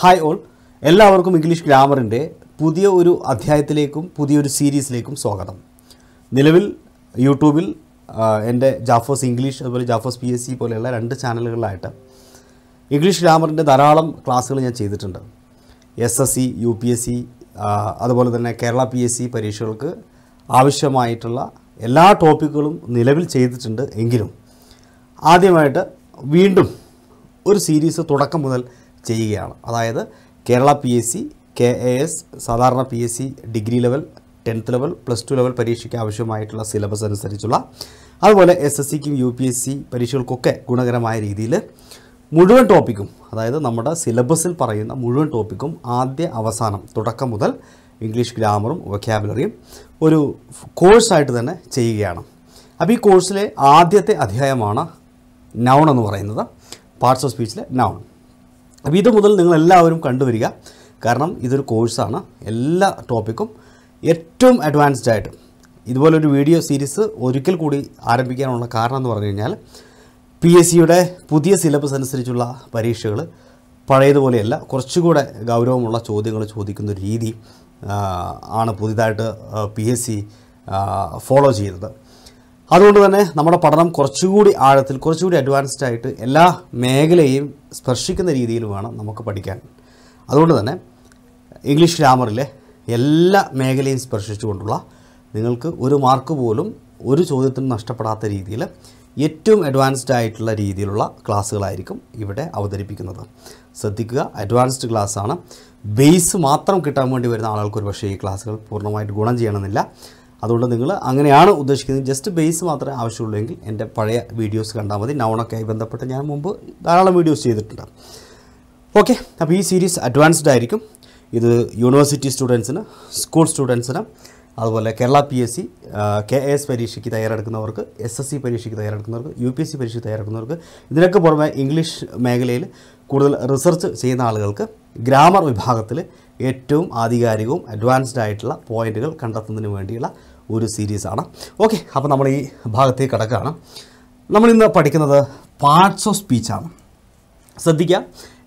Hi all എല്ലാവർക്കും English ഗ്രാമറിന്റെ പുതിയ ഒരു അധ്യായത്തിലേക്കും പുതിയൊരു സീരീസിലേക്കും സ്വാഗതം. നിലവിൽ യൂട്യൂബിൽ എന്റെ ജാഫോസ് ഇംഗ്ലീഷ് അതുപോലെ ജാഫോസ് പി എസ് സി പോലെയുള്ള രണ്ട് ചാനലുകളിലായിട്ട് ഇംഗ്ലീഷ് ഗ്രാമറിന്റെ ധാരാളം ക്ലാസ്സുകൾ ഞാൻ ചെയ്തിട്ടുണ്ട്. S S C U P S C അതുപോലെ തന്നെ കേരള പി എസ് സി പരീക്ഷകൾക്ക് ആവശ്യമായിട്ടുള്ള എല്ലാ ടോപ്പിക്കുകളും നിലവിൽ ചെയ്തിട്ടുണ്ട് എങ്കിലും ആദ്യമായിട്ട് വീണ്ടും ഒരു സീരീസ് തുടക്കം മുതൽ ചെയ്യുകയാണ്. അതായത് Kerala P S C K A S സാധാരണ P S C degree level tenth level plus two level പരീക്ഷയ്ക്ക് ആവശ്യമായിട്ടുള്ള സിലബസ് അനുസരിച്ചുള്ള അതുപോലെ എസ് എസ് സിക്കും യു പി എസ് സി പരീക്ഷകൾക്കൊക്കെ ഗുണകരമായ രീതിയിൽ മുഴുവൻ ടോപ്പിക്കും അതായത് നമ്മുടെ സിലബസിൽ പറയുന്ന മുഴുവൻ ടോപ്പിക്കും ആദ്യ അവസാനം തുടക്കം മുതൽ ഇംഗ്ലീഷ് ഗ്രാമറും വൊക്കാബുലറിയും ഒരു കോഴ്സായിട്ട് തന്നെ ചെയ്യുകയാണ്. അപ്പോൾ ഈ കോഴ്സിലെ ആദ്യത്തെ അധ്യായമാണ് നൗൺ എന്ന് പറയുന്നത്. പാർട്സ് ഓഫ് സ്പീച്ചിലെ നൗൺ അപ്പോൾ ഇത് മുതൽ നിങ്ങളെല്ലാവരും കണ്ടുവരിക. കാരണം ഇതൊരു കോഴ്സാണ്. എല്ലാ ടോപ്പിക്കും ഏറ്റവും അഡ്വാൻസ്ഡ് ആയിട്ട്. ഇതുപോലൊരു വീഡിയോ സീരീസ് ഒരിക്കൽ കൂടി ആരംഭിക്കാനുള്ള കാരണം എന്ന് പറഞ്ഞു കഴിഞ്ഞാൽ പി എസ് സിയുടെ പുതിയ സിലബസ് അനുസരിച്ചുള്ള പരീക്ഷകൾ പഴയതുപോലെയല്ല കുറച്ചുകൂടെ ഗൗരവമുള്ള ചോദ്യങ്ങൾ ചോദിക്കുന്ന രീതി ആണ് പുതിയതായിട്ട് പി എസ് സി ഫോളോ ചെയ്യുന്നത്. അതുകൊണ്ട് തന്നെ നമ്മുടെ പഠനം കുറച്ചുകൂടി ആഴത്തിൽ കുറച്ചുകൂടി അഡ്വാൻസ്ഡ് ആയിട്ട് എല്ലാ മേഖലയും സ്പർശിക്കുന്ന രീതിയിൽ വേണം നമുക്ക് പഠിക്കാൻ. അതുകൊണ്ട് തന്നെ ഇംഗ്ലീഷ് ഗ്രാമറിലെ എല്ലാ മേഖലയും സ്പർശിച്ചുകൊണ്ടുള്ള നിങ്ങൾക്ക് ഒരു മാർക്ക് പോലും ഒരു ചോദ്യത്തിനും നഷ്ടപ്പെടാത്ത രീതിയിൽ ഏറ്റവും അഡ്വാൻസ്ഡ് ആയിട്ടുള്ള രീതിയിലുള്ള ക്ലാസ്സുകളായിരിക്കും ഇവിടെ അവതരിപ്പിക്കുന്നത്. ശ്രദ്ധിക്കുക അഡ്വാൻസ്ഡ് ക്ലാസ്സാണ് ബേസ് മാത്രം കിട്ടാൻ വേണ്ടി വരുന്ന ആളുകൾക്ക് ഒരു പക്ഷേ ഈ ക്ലാസ്സുകൾ പൂർണമായിട്ട് ഗുണം ചെയ്യണമെന്നില്ല. അതുകൊണ്ട് നിങ്ങൾ അങ്ങനെയാണ് ഉദ്ദേശിക്കുന്നത്. ജസ്റ്റ് ബേസ് മാത്രമേ ആവശ്യമുള്ളൂ എങ്കിൽ എന്റെ പഴയ വീഡിയോസ് കണ്ടാൽ മതി. നൗണൊക്കെ ആയി ബന്ധപ്പെട്ട് ഞാൻ മുമ്പ് ധാരാളം വീഡിയോസ് ചെയ്തിട്ടുണ്ട്. ഓക്കെ അപ്പോൾ ഈ സീരീസ് അഡ്വാൻസ്ഡ് ആയിരിക്കും. ഇത് യൂണിവേഴ്സിറ്റി സ്റ്റുഡൻസിന് സ്കൂൾ സ്റ്റുഡൻസിന് അതുപോലെ Kerala P S C K S പരീക്ഷയ്ക്ക് തയ്യാറെടുക്കുന്നവർക്ക് എസ് എസ് സി പരീക്ഷയ്ക്ക് തയ്യാറെടുക്കുന്നവർക്ക് യു പി എസ് സി പരീക്ഷയ്ക്ക് തയ്യാറെടുക്കുന്നവർക്ക് ഇതിനൊക്കെ പുറമെ ഇംഗ്ലീഷ് മേഖലയിൽ കൂടുതൽ റിസർച്ച് ചെയ്യുന്ന ആളുകൾക്ക് ഗ്രാമർ വിഭാഗത്തിൽ ഏറ്റവും ആധികാരികവും അഡ്വാൻസ്ഡ് ആയിട്ടുള്ള പോയിന്റുകൾ കണ്ടെത്തുന്നതിന് വേണ്ടിയുള്ള ഒരു സീരീസാണ് ഓക്കെ അപ്പോൾ നമ്മൾ ഈ ഭാഗത്തേക്ക് കിടക്കുകയാണ്. നമ്മളിന്ന് പഠിക്കുന്നത് പാർട്സ് ഓഫ് സ്പീച്ചാണ് ശ്രദ്ധിക്കുക.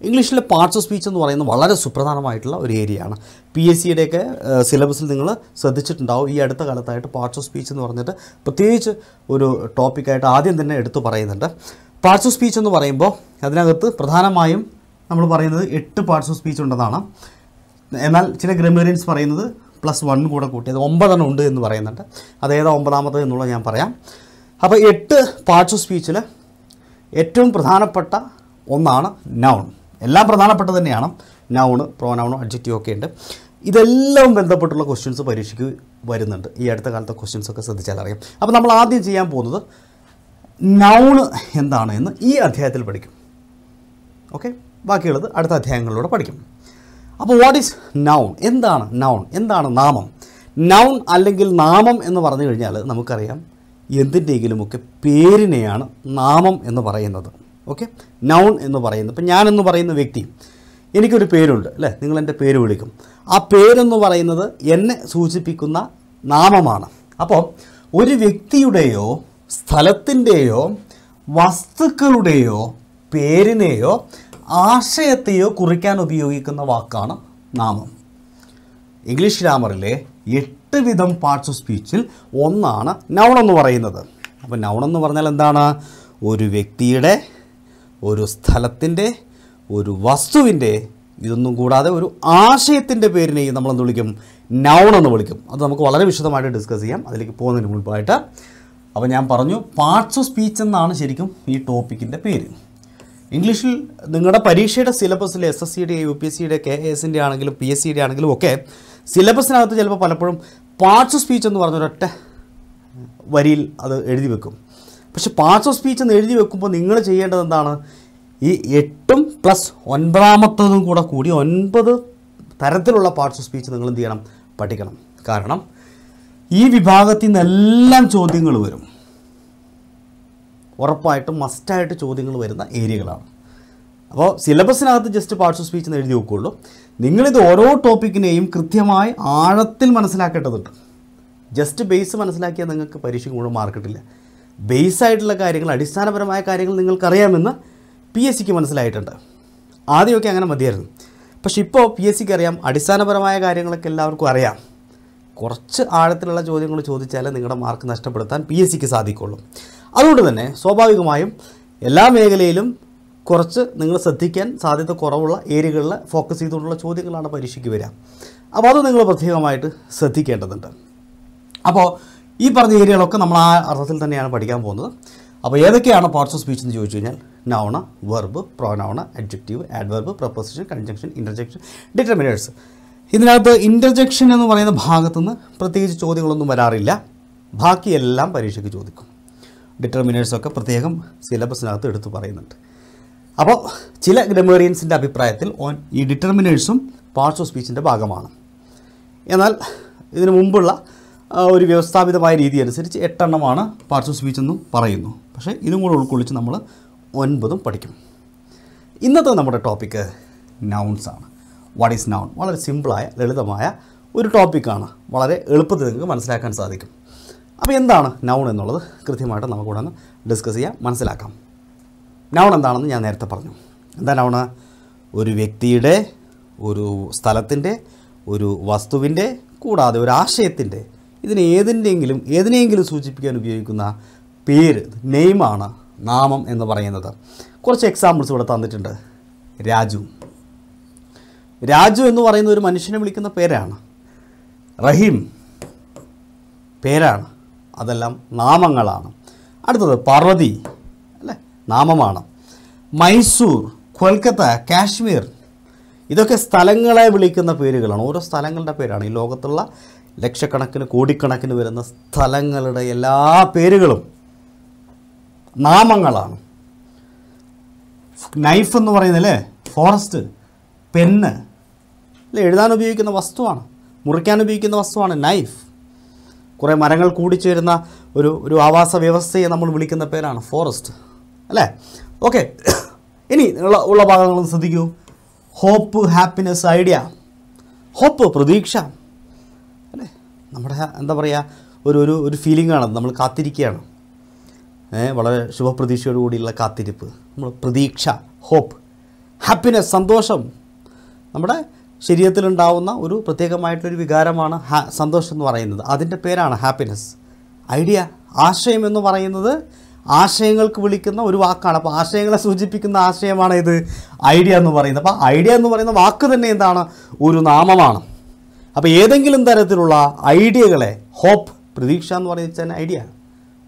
ഇംഗ്ലീഷിലെ പാർട്സ് ഓഫ് സ്പീച്ച് എന്ന് പറയുന്നത് വളരെ സുപ്രധാനമായിട്ടുള്ള ഒരു ഏരിയയാണ് പി എസ് സിയുടെയൊക്കെ സിലബസിൽ നിങ്ങൾ ശ്രദ്ധിച്ചിട്ടുണ്ടാവും. ഈ അടുത്ത കാലത്തായിട്ട് പാർട്സ് ഓഫ് സ്പീച്ച് എന്ന് പറഞ്ഞിട്ട് പ്രത്യേകിച്ച് ഒരു ടോപ്പിക്കായിട്ട് ആദ്യം തന്നെ എടുത്തു പറയുന്നുണ്ട്. പാർട്സ് ഓഫ് സ്പീച്ച് എന്ന് പറയുമ്പോൾ അതിനകത്ത് പ്രധാനമായും നമ്മൾ പറയുന്നത് എട്ട് പാർട്സ് ഓഫ് സ്പീച്ച് ഉണ്ടെന്നാണ്. എന്നാൽ ചില ഗ്രമേറിയൻസ് പറയുന്നത് പ്ലസ് വൺ കൂടെ കൂട്ടി. അത് ഒമ്പതെണ്ണം ഉണ്ട് എന്ന് പറയുന്നുണ്ട്. അത് ഏതാ ഒമ്പതാമത് എന്നുള്ളത് ഞാൻ പറയാം. അപ്പോൾ എട്ട് പാർട്സ് ഓഫ് സ്പീച്ചിൽ ഏറ്റവും പ്രധാനപ്പെട്ട ഒന്നാണ് നൗൺ എല്ലാം പ്രധാനപ്പെട്ട തന്നെയാണ്. നൗണ് പ്രോനൗണ് അഡ്ജക്റ്റീവ് ഒക്കെ ഉണ്ട്. ഇതെല്ലാം ബന്ധപ്പെട്ടുള്ള ക്വസ്റ്റ്യൻസ് പരീക്ഷയ്ക്ക് വരുന്നുണ്ട്. ഈ അടുത്ത കാലത്തെ ക്വസ്റ്റ്യൻസ് ഒക്കെ ശ്രദ്ധിച്ചാൽ അറിയാം. അപ്പോൾ നമ്മൾ ആദ്യം ചെയ്യാൻ പോകുന്നത് നൗണ് എന്താണ് എന്ന് ഈ അധ്യായത്തിൽ പഠിക്കും. ഓക്കെ ബാക്കിയുള്ളത് അടുത്ത അധ്യായങ്ങളിലൂടെ പഠിക്കും. അപ്പോൾ വാട്ട് ഈസ് നൗൺ എന്താണ് നൗൺ എന്താണ് നാമം? നൗൺ അല്ലെങ്കിൽ നാമം എന്ന് പറഞ്ഞു കഴിഞ്ഞാൽ നമുക്കറിയാം എന്തിന്റെയെങ്കിലുമൊക്കെ പേരിനെയാണ് നാമം എന്ന് പറയുന്നത്. ഓക്കെ നൗൺ എന്ന് പറയുന്നത്. ഇപ്പം ഞാനെന്ന് പറയുന്ന വ്യക്തി എനിക്കൊരു പേരുണ്ട് അല്ലേ? നിങ്ങൾ എന്റെ പേര് വിളിക്കും. ആ പേരെന്ന് പറയുന്നത് എന്നെ സൂചിപ്പിക്കുന്ന നാമമാണ്. അപ്പോൾ ഒരു വ്യക്തിയുടെയോ സ്ഥലത്തിന്റെയോ വസ്തുക്കളുടെയോ പേരിനെയോ ആശയത്തെയോ കുറിക്കാൻ ഉപയോഗിക്കുന്ന വാക്കാണ് നാമം. ഇംഗ്ലീഷ് ഗ്രാമറിലെ എട്ട് വിധം പാർട്സ് ഓഫ് സ്പീച്ചിൽ ഒന്നാണ് നൗൺ എന്ന് പറയുന്നത്. അപ്പോൾ നൗൺ എന്ന് പറഞ്ഞാൽ എന്താണ്? ഒരു വ്യക്തിയുടെ ഒരു സ്ഥലത്തിന്റെ ഒരു വസ്തുവിന്റെ ഇതൊന്നും കൂടാതെ ഒരു ആശയത്തിന്റെ പേരിനെയും നമ്മൾ എന്ത് വിളിക്കും? നൗൺ എന്ന് വിളിക്കും. അത് നമുക്ക് വളരെ വിശദമായിട്ട് ഡിസ്കസ് ചെയ്യാം. അതിലേക്ക് പോകുന്നതിന് മുൻപായിട്ട്. അപ്പോൾ ഞാൻ പറഞ്ഞു പാർട്സ് ഓഫ് സ്പീച്ച് എന്നാണ് ശരിക്കും ഈ ടോപ്പിക്കിന്റെ പേര്. ഇംഗ്ലീഷിൽ നിങ്ങളുടെ പരീക്ഷയുടെ സിലബസിൽ എസ് എസ് സിയുടെ യു പി എസ് സിയുടെ കെ എസിന്റെ ആണെങ്കിലും പി എസ് സിയുടെ ആണെങ്കിലും ഒക്കെ സിലബസിനകത്ത് ചിലപ്പോൾ പലപ്പോഴും പാർട്സ് ഓഫ് സ്പീച്ച് എന്ന് പറഞ്ഞൊരൊറ്റ വരിയിൽ അത് എഴുതി വെക്കും. പക്ഷെ പാർട്സ് ഓഫ് സ്പീച്ച് എന്ന് എഴുതി വെക്കുമ്പോൾ നിങ്ങൾ ചെയ്യേണ്ടത് എന്താണ്? ഈ എട്ടും പ്ലസ് ഒൻപതാമത്തതും കൂടെ കൂടി ഒൻപത് തരത്തിലുള്ള പാർട്സ് ഓഫ് സ്പീച്ച് നിങ്ങൾ എന്ത് ചെയ്യണം? പഠിക്കണം. കാരണം ഈ വിഭാഗത്തിൽ നിന്നെല്ലാം ചോദ്യങ്ങൾ വരും. ഉറപ്പായിട്ടും മസ്റ്റായിട്ട് ചോദ്യങ്ങൾ വരുന്ന ഏരിയകളാണ്. അപ്പോൾ സിലബസിനകത്ത് ജസ്റ്റ് പാർട്സ് ഓഫ് സ്പീച്ച് എന്ന് എഴുതി നോക്കുകയുള്ളൂ നിങ്ങളിത് ഓരോ ടോപ്പിക്കിനെയും കൃത്യമായി ആഴത്തിൽ മനസ്സിലാക്കേണ്ടതുണ്ട്. ജസ്റ്റ് ബേസ് മനസ്സിലാക്കിയാൽ നിങ്ങൾക്ക് പരീക്ഷയ്ക്ക് മുഴുവൻ മാർക്കിട്ടില്ല ബേസായിട്ടുള്ള കാര്യങ്ങൾ അടിസ്ഥാനപരമായ കാര്യങ്ങൾ നിങ്ങൾക്കറിയാമെന്ന് പി എസ് സിക്ക് മനസ്സിലായിട്ടുണ്ട്. ആദ്യമൊക്കെ അങ്ങനെ മതിയായിരുന്നു. പക്ഷെ ഇപ്പോൾ പി എസ് സിക്ക് അറിയാം അടിസ്ഥാനപരമായ കാര്യങ്ങളൊക്കെ എല്ലാവർക്കും അറിയാം. കുറച്ച് ആഴത്തിലുള്ള ചോദ്യങ്ങൾ ചോദിച്ചാലേ നിങ്ങളുടെ മാർക്ക് നഷ്ടപ്പെടുത്താൻ പി എസ് സിക്ക് സാധിക്കുള്ളൂ. അതുകൊണ്ട് തന്നെ സ്വാഭാവികമായും എല്ലാ മേഖലയിലും കുറച്ച് നിങ്ങൾ ശ്രദ്ധിക്കാൻ സാധ്യത കുറവുള്ള ഏരിയകളിൽ ഫോക്കസ് ചെയ്തുകൊണ്ടുള്ള ചോദ്യങ്ങളാണ് പരീക്ഷയ്ക്ക് വരിക. അപ്പോൾ അത് നിങ്ങൾ പ്രത്യേകമായിട്ട് ശ്രദ്ധിക്കേണ്ടതുണ്ട്. അപ്പോൾ ഈ പറഞ്ഞ ഏരിയകളൊക്കെ നമ്മൾ ആ അർത്ഥത്തിൽ തന്നെയാണ് പഠിക്കാൻ പോകുന്നത്. അപ്പോൾ ഏതൊക്കെയാണ് പാർട്സ് ഓഫ് സ്പീച്ച് എന്ന് ചോദിച്ചു കഴിഞ്ഞാൽ noun verb pronoun adjective adverb preposition conjunction interjection determiners ഇതിനകത്ത് ഇന്റർജെക്ഷൻ എന്ന് പറയുന്ന ഭാഗത്തുനിന്ന് പ്രത്യേകിച്ച് ചോദ്യങ്ങളൊന്നും വരാറില്ല. ബാക്കിയെല്ലാം പരീക്ഷയ്ക്ക് ചോദിക്കും. ഡിറ്റർമിനേഴ്സൊക്കെ പ്രത്യേകം സിലബസിനകത്ത് എടുത്തു പറയുന്നുണ്ട്. അപ്പോൾ ചില ഗ്രമേറിയൻസിന്റെ അഭിപ്രായത്തിൽ ഓൻ ഈ ഡിറ്റർമിനേഴ്സും പാർട്സ് ഓഫ് സ്പീച്ചിന്റെ ഭാഗമാണ്. എന്നാൽ ഇതിനു മുമ്പുള്ള ഒരു വ്യവസ്ഥാപിതമായ രീതി അനുസരിച്ച് എട്ടെണ്ണമാണ് പാർട്സ് ഓഫ് സ്പീച്ച് എന്നും പറയുന്നു. പക്ഷേ ഇതും കൂടെ ഉൾക്കൊള്ളിച്ച് നമ്മൾ ഒൻപതും പഠിക്കും. ഇന്നത്തെ നമ്മുടെ ടോപ്പിക്ക് നൗൺസ് ആണ്. വാട്ട് ഈസ് നൗൺ വളരെ സിമ്പിളായ ലളിതമായ ഒരു ടോപ്പിക്കാണ്. വളരെ എളുപ്പത്തിൽ നിങ്ങൾക്ക് മനസ്സിലാക്കാൻ സാധിക്കും. അപ്പോൾ എന്താണ് നൗൺ എന്നുള്ളത്? കൃത്യമായിട്ട് നമുക്കിവിടെ ഒന്ന് ഡിസ്കസ് ചെയ്യാം മനസ്സിലാക്കാം. നൗൺ എന്താണെന്ന് ഞാൻ നേരത്തെ പറഞ്ഞു. എന്താ നൗണ് ഒരു വ്യക്തിയുടെ ഒരു സ്ഥലത്തിന്റെ ഒരു വസ്തുവിന്റെ കൂടാതെ ഒരു ആശയത്തിന്റെ ഇതിന് ഏതിന്റെയെങ്കിലും ഏതിനെയെങ്കിലും സൂചിപ്പിക്കാൻ ഉപയോഗിക്കുന്ന പേര് നെയിമാണ് നാമം എന്ന് പറയുന്നത്. കുറച്ച് എക്സാമ്പിൾസ് ഇവിടെ തന്നിട്ടുണ്ട്. രാജു. രാജു എന്ന് പറയുന്ന ഒരു മനുഷ്യനെ വിളിക്കുന്ന പേരാണ്. റഹീം. പേരാണ്. അതെല്ലാം നാമങ്ങളാണ്. അടുത്തത് പാർവതി അല്ലേ? നാമമാണ്. മൈസൂർ കൊൽക്കത്ത കാശ്മീർ. ഇതൊക്കെ സ്ഥലങ്ങളെ വിളിക്കുന്ന പേരുകളാണ്. ഓരോ സ്ഥലങ്ങളുടെ പേരാണ്. ഈ ലോകത്തുള്ള ലക്ഷക്കണക്കിന് കോടിക്കണക്കിന് വരുന്ന സ്ഥലങ്ങളുടെ എല്ലാ പേരുകളും നാമങ്ങളാണ്. നൈഫ് എന്ന് പറയുന്നില്ലേ ഫോറസ്റ്റ് പെന്ന്. അല്ലെ എഴുതാൻ ഉപയോഗിക്കുന്ന വസ്തുവാണ്. മുറിക്കാൻ ഉപയോഗിക്കുന്ന വസ്തുവാണ് നൈഫ്. കുറേ മരങ്ങൾ കൂടിച്ചേരുന്ന ഒരു ഒരു ആവാസ വ്യവസ്ഥയെ നമ്മൾ വിളിക്കുന്ന പേരാണ് ഫോറസ്റ്റ് അല്ലേ? ഓക്കെ ഇനി ഉള്ള ഉള്ള ഭാഗങ്ങളും ശ്രദ്ധിക്കൂ. ഹോപ്പ് ഹാപ്പിനെസ് ഐഡിയ ഹോപ്പ് പ്രതീക്ഷ. അല്ലേ? നമ്മുടെ എന്താ പറയുക ഒരു ഒരു ഒരു ഫീലിംഗ് ആണ് നമ്മൾ കാത്തിരിക്കുകയാണ്. വളരെ ശുഭപ്രതീക്ഷയോടുകൂടിയുള്ള കാത്തിരിപ്പ്. നമ്മൾ പ്രതീക്ഷ ഹോപ്പ് ഹാപ്പിനെസ് സന്തോഷം. നമ്മുടെ ശരീരത്തിലുണ്ടാവുന്ന ഒരു പ്രത്യേകമായിട്ടൊരു വികാരമാണ് ഹാ സന്തോഷം എന്ന് പറയുന്നത്. അതിന്റെ പേരാണ് ഹാപ്പിനെസ്. ഐഡിയ ആശയം എന്ന് പറയുന്നത് ആശയങ്ങൾക്ക് വിളിക്കുന്ന ഒരു വാക്കാണ്. അപ്പോൾ ആശയങ്ങളെ സൂചിപ്പിക്കുന്ന ആശയമാണ് ഇത് ഐഡിയ എന്ന് പറയുന്നത്. അപ്പോൾ ഐഡിയ എന്ന് പറയുന്ന വാക്ക് തന്നെ എന്താണ്? ഒരു നാമമാണ്. അപ്പോൾ ഏതെങ്കിലും തരത്തിലുള്ള ഐഡിയകളെ ഹോപ്പ് പ്രതീക്ഷ എന്ന് പറയുന്നത് ഐഡിയ.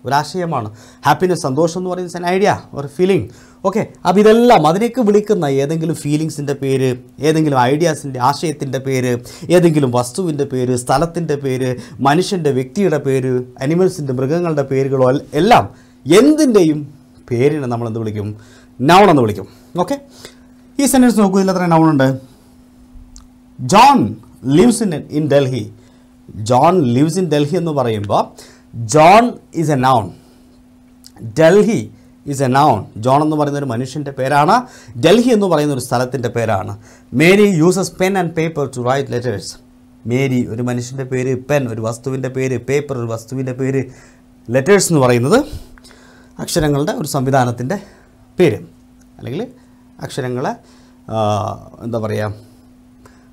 ഒരാശയമാണ്. ഹാപ്പിനെസ് സന്തോഷം എന്ന് പറയുന്നത് ഐഡിയ ഒരു ഫീലിംഗ് ഓക്കെ അപ്പോൾ ഇതെല്ലാം അതിനേക്ക് വിളിക്കുന്ന ഏതെങ്കിലും ഫീലിങ്സിന്റെ പേര് ഏതെങ്കിലും ഐഡിയാസിന്റെ ആശയത്തിന്റെ പേര് ഏതെങ്കിലും വസ്തുവിന്റെ പേര് സ്ഥലത്തിന്റെ പേര് മനുഷ്യന്റെ വ്യക്തിയുടെ പേര് അനിമൽസിന്റെ മൃഗങ്ങളുടെ പേരുകളോ എല്ലാം എന്തിന്റെയും പേരിനെ നമ്മൾ എന്ത് വിളിക്കും? നൗൺ എന്ന് വിളിക്കും. ഓക്കെ ഈ സെന്റൻസ് നോക്കൂ ഇതിൽ നൗൺ ഉണ്ട്. John lives in in Delhi John lives in Delhi എന്ന് പറയുമ്പോൾ John is a noun Delhi is a noun John എന്ന് പറയുന്ന ഒരു മനുഷ്യന്റെ പേരാണ്. ഡൽഹി എന്ന് പറയുന്ന ഒരു സ്ഥലത്തിന്റെ പേരാണ്. Mary uses pen and paper to write letters Mary ഒരു മനുഷ്യന്റെ പേര് പെൻ ഒരു വസ്തുവിന്റെ പേര് പേപ്പർ ഒരു വസ്തുവിന്റെ പേര് ലെറ്റേഴ്സ് എന്ന് പറയുന്നത് അക്ഷരങ്ങളുടെ ഒരു സംവിധാനത്തിന്റെ പേര്. അല്ലെങ്കിൽ അക്ഷരങ്ങളെ എന്താ പറയുക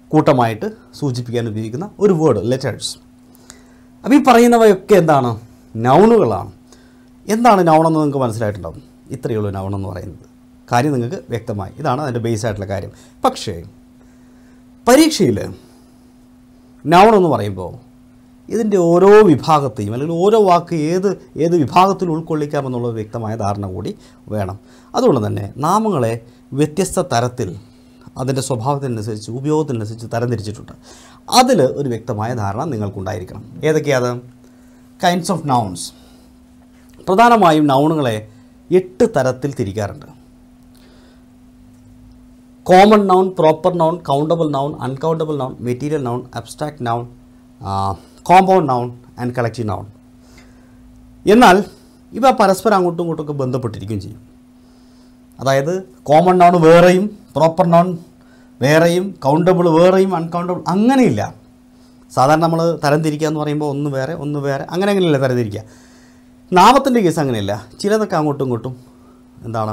കൂട്ടമായിട്ട് സൂചിപ്പിക്കാൻ ഉപയോഗിക്കുന്ന ഒരു വേർഡ് ലെറ്റേഴ്സ് അപ്പോൾ ഈ പറയുന്നവയൊക്കെ എന്താണ്? നൗണുകളാണ്. എന്താണ് നൗണെന്ന് നിങ്ങൾക്ക് മനസ്സിലായിട്ടുണ്ടാവും? ഇത്രയേ ഉള്ളൂ നൗൺ എന്ന് പറയുന്നത്. കാര്യം നിങ്ങൾക്ക് വ്യക്തമായി. ഇതാണ് അതിന്റെ ബേസ് ആയിട്ടുള്ള കാര്യം. പക്ഷേ പരീക്ഷയിൽ നൗൺ എന്ന് പറയുമ്പോൾ ഇതിന്റെ ഓരോ വിഭാഗത്തെയും അല്ലെങ്കിൽ ഓരോ വാക്ക് ഏത് ഏത് വിഭാഗത്തിൽ ഉൾക്കൊള്ളിക്കാമെന്നുള്ള വ്യക്തമായ ധാരണ കൂടി വേണം. അതുകൊണ്ട് തന്നെ നാമങ്ങളെ വ്യത്യസ്ത തരത്തിൽ അതിന്റെ സ്വഭാവത്തിനനുസരിച്ച് ഉപയോഗത്തിനനുസരിച്ച് തരംതിരിച്ചിട്ടുണ്ട്. അതിൽ ഒരു വ്യക്തമായ ധാരണ നിങ്ങൾക്കുണ്ടായിരിക്കണം. ഏതൊക്കെയാണ് കൈൻഡ്സ് ഓഫ് നൗൺസ് പ്രധാനമായും നൗണുകളെ എട്ട് തരത്തിൽ തിരിക്കാറുണ്ട്. Common noun proper noun countable noun uncountable noun material noun abstract noun compound noun and collective noun എന്നാൽ ഇവ പരസ്പരം അങ്ങോട്ടും ഇങ്ങോട്ടുമൊക്കെ ബന്ധപ്പെട്ടിരിക്കുകയും ചെയ്യും. അതായത് കോമൺ നൗൺ വേറെയും പ്രോപ്പർ നൗൺ വേറെയും കൗണ്ടബിൾ വേറെയും അൺകൗണ്ടബിൾ അങ്ങനെയില്ല. സാധാരണ നമ്മൾ തരംതിരിക്കുക എന്ന് പറയുമ്പോൾ ഒന്ന് വേറെ ഒന്ന് വേറെ അങ്ങനെ അങ്ങനെയല്ല തരംതിരിക്കുക. നാമത്തിന്റെ കേസ് അങ്ങനെയല്ല. ചിലതൊക്കെ അങ്ങോട്ടും ഇങ്ങോട്ടും എന്താണ്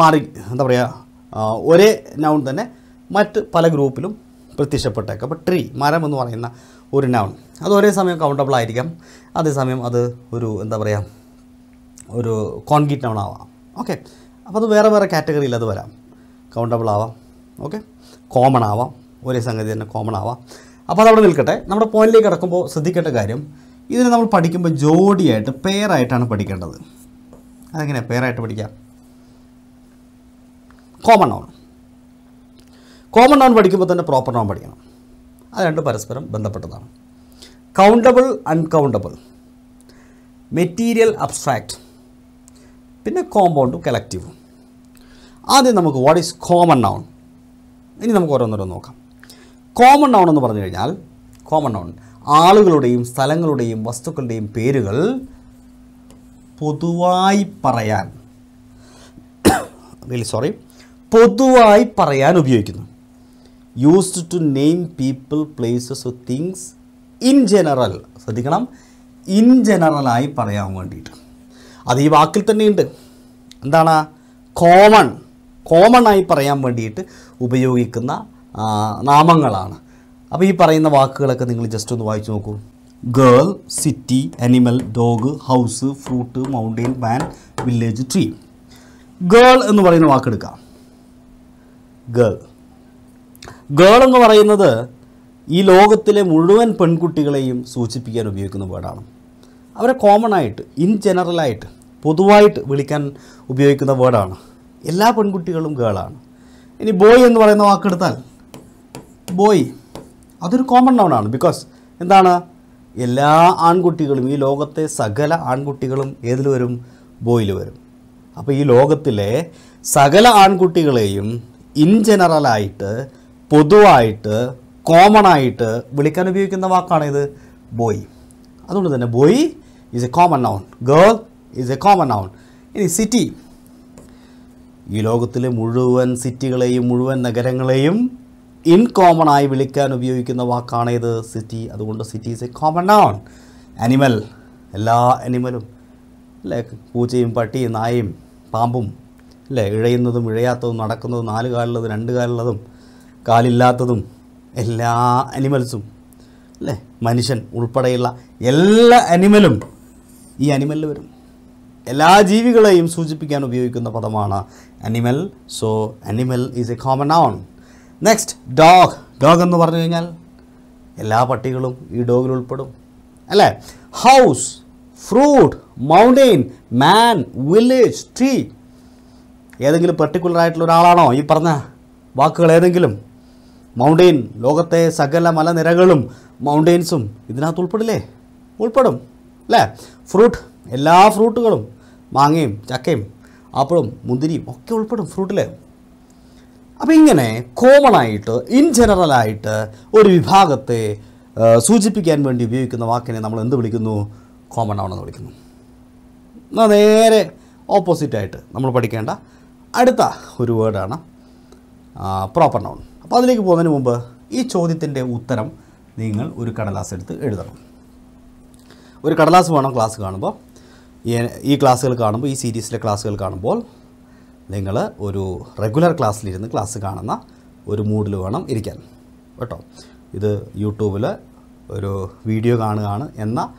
മാറി എന്താ പറയുക ഒരേ നൗൺ തന്നെ മറ്റ് പല ഗ്രൂപ്പിലും പ്രത്യക്ഷപ്പെട്ടേക്കാം. അപ്പോൾ ട്രീ മരം എന്ന് പറയുന്ന ഒരു നൗൺ അത് ഒരേ സമയം കൗണ്ടബിൾ ആയിരിക്കാം. അതേസമയം അത് ഒരു എന്താ പറയുക ഒരു കോൺക്രീറ്റ് നൗൺ ആവാം. ഓക്കെ. അപ്പോൾ അത് വേറെ വേറെ കാറ്റഗറിയിൽ അത് വരാം. കൗണ്ടബിൾ ആവാം. ഓക്കെ. കോമൺ ആവാം. ഒരേ സംഗതി തന്നെ കോമൺ ആവാം. അപ്പോൾ അതവിടെ നിൽക്കട്ടെ. നമ്മുടെ പോയിന്റിലേക്ക് കിടക്കുമ്പോൾ ശ്രദ്ധിക്കേണ്ട കാര്യം ഇതിനെ നമ്മൾ പഠിക്കുമ്പോൾ ജോഡിയായിട്ട് പെയറായിട്ടാണ് പഠിക്കേണ്ടത്. അതെങ്ങനെയാണ് പെയറായിട്ട് പഠിക്കാം. Common noun. കോമൺ നൗൺ പഠിക്കുമ്പോൾ തന്നെ പ്രോപ്പർ നൗൺ പഠിക്കണം. അത് രണ്ട് പരസ്പരം ബന്ധപ്പെട്ടതാണ്. Countable uncountable. മെറ്റീരിയൽ അബ്സ്ട്രാക്റ്റ് പിന്നെ കോമ്പൗണ്ടും കലക്റ്റീവും ആദ്യം നമുക്ക് വാട്ട് ഈസ് കോമൺ നൗൺ ഇനി നമുക്ക് ഓരോന്നോരോ നോക്കാം. കോമൺ നൗൺ എന്ന് പറഞ്ഞു കഴിഞ്ഞാൽ കോമൺ നൗൺ ആളുകളുടെയും സ്ഥലങ്ങളുടെയും വസ്തുക്കളുടെയും പേരുകൾ പൊതുവായി പറയാൻ റിയലി സോറി പൊതുവായി പറയാൻ ഉപയോഗിക്കുന്നു. Used to name people places things in general ശ്രദ്ധിക്കണം. ഇൻ ജനറലായി പറയാൻ വേണ്ടിയിട്ട്. അത് ഈ വാക്കിൽ തന്നെയുണ്ട്. എന്താണ്? കോമൺ കോമൺ ആയി പറയാൻ വേണ്ടിയിട്ട് ഉപയോഗിക്കുന്ന നാമങ്ങളാണ്. അപ്പോൾ ഈ പറയുന്ന വാക്കുകളൊക്കെ നിങ്ങൾ ജസ്റ്റ് ഒന്ന് വായിച്ചു നോക്കൂ. Girl city animal dog house fruit mountain man village tree girl എന്ന് പറയുന്ന വാക്കെടുക്കാം ഗേൾ ഗേൾ എന്ന് പറയുന്നത് ഈ ലോകത്തിലെ മുഴുവൻ പെൺകുട്ടികളെയും സൂചിപ്പിക്കാൻ ഉപയോഗിക്കുന്ന വേർഡാണ്. അവരെ കോമൺ ആയിട്ട് ഇൻ ജനറലായിട്ട് പൊതുവായിട്ട് വിളിക്കാൻ ഉപയോഗിക്കുന്ന വേർഡാണ്. എല്ലാ പെൺകുട്ടികളും ഗേളാണ്. ഇനി ബോയ് എന്ന് പറയുന്ന വാക്കെടുത്താൽ ബോയ് അതൊരു കോമൺ നൗണാണ് ബിക്കോസ് എന്താണ്? എല്ലാ ആൺകുട്ടികളും ഈ ലോകത്തെ സകല ആൺകുട്ടികളും ഏതിൽ വരും? ബോയിൽ വരും. അപ്പോൾ ഈ ലോകത്തിലെ സകല ആൺകുട്ടികളെയും ഇൻ ജനറലായിട്ട് പൊതുവായിട്ട് കോമൺ ആയിട്ട് വിളിക്കാൻ ഉപയോഗിക്കുന്ന വാക്കാണ് ഇത് ബോയ്. അതുകൊണ്ട് തന്നെ boy is a common noun. Girl is a common noun. ഇനി സിറ്റി ഈ ലോകത്തിലെ മുഴുവൻ സിറ്റികളെയും മുഴുവൻ നഗരങ്ങളെയും ഇൻ കോമൺ ആയി വിളിക്കാൻ ഉപയോഗിക്കുന്ന വാക്കാണ് സിറ്റി അതുകൊണ്ട് city is a common noun animal എല്ലാ അനിമലും അല്ലേ? പൂച്ചയും പട്ടിയും നായയും പാമ്പും. അല്ലേ? ഇഴയുന്നതും ഇഴയാത്തതും നടക്കുന്നതും നാല് കാലുള്ളതും രണ്ട് കാലുള്ളതും കാലില്ലാത്തതും എല്ലാ അനിമൽസും അല്ലേ? മനുഷ്യൻ ഉൾപ്പെടെയുള്ള എല്ലാ അനിമലും ഈ അനിമലിൽ വരും. എല്ലാ ജീവികളെയും സൂചിപ്പിക്കാൻ ഉപയോഗിക്കുന്ന പദമാണ് animal. So animal is a common noun next dog dog എന്ന് പറഞ്ഞു കഴിഞ്ഞാൽ എല്ലാ പട്ടികളും ഈ ഡോഗിൽ ഉൾപ്പെടും. അല്ലേ? House fruit mountain man village tree ഏതെങ്കിലും പെർട്ടിക്കുലർ ആയിട്ടുള്ള ഒരാളാണോ ഈ പറഞ്ഞ വാക്കുകൾ ഏതെങ്കിലും? മൗണ്ടെയിൻ ലോകത്തെ സകല മലനിരകളും മൗണ്ടെയിൻസും ഇതിനകത്ത് ഉൾപ്പെടില്ലേ? ഉൾപ്പെടും. അല്ലേ? ഫ്രൂട്ട് എല്ലാ ഫ്രൂട്ടുകളും മാങ്ങയും ചക്കയും ആപ്പിളും മുന്തിരിയും ഒക്കെ ഉൾപ്പെടും ഫ്രൂട്ടിൽ അപ്പോൾ ഇങ്ങനെ കോമൺ ആയിട്ട് ഇൻ ജനറലായിട്ട് ഒരു വിഭാഗത്തെ സൂചിപ്പിക്കാൻ വേണ്ടി ഉപയോഗിക്കുന്ന വാക്കിനെ നമ്മൾ എന്ത് വിളിക്കുന്നു? കോമൺ നൗൺ എന്ന് വിളിക്കുന്നു. എന്നാൽ നേരെ ഓപ്പോസിറ്റായിട്ട് നമ്മൾ പഠിക്കേണ്ട അടുത്ത ഒരു വേർഡാണ് പ്രോപ്പർ നൗൺ അപ്പോൾ അതിലേക്ക് പോകുന്നതിന് മുമ്പ് ഈ ചോദ്യത്തിന്റെ ഉത്തരം നിങ്ങൾ ഒരു കടലാസ് എടുത്ത് എഴുതണം. ഒരു കടലാസ് വേണം ക്ലാസ് കാണുമ്പോൾ ഈ- ക്ലാസ്സുകൾ കാണുമ്പോൾ ഈ സീരീസിലെ ക്ലാസ്സുകൾ കാണുമ്പോൾ നിങ്ങൾ ഒരു റെഗുലർ ക്ലാസ്സിലിരുന്ന് ക്ലാസ് കാണുന്ന ഒരു മൂഡിൽ വേണം ഇരിക്കാൻ. കേട്ടോ? ഇത് യൂട്യൂബിൽ ഒരു വീഡിയോ കാണുകയാണ് എന്ന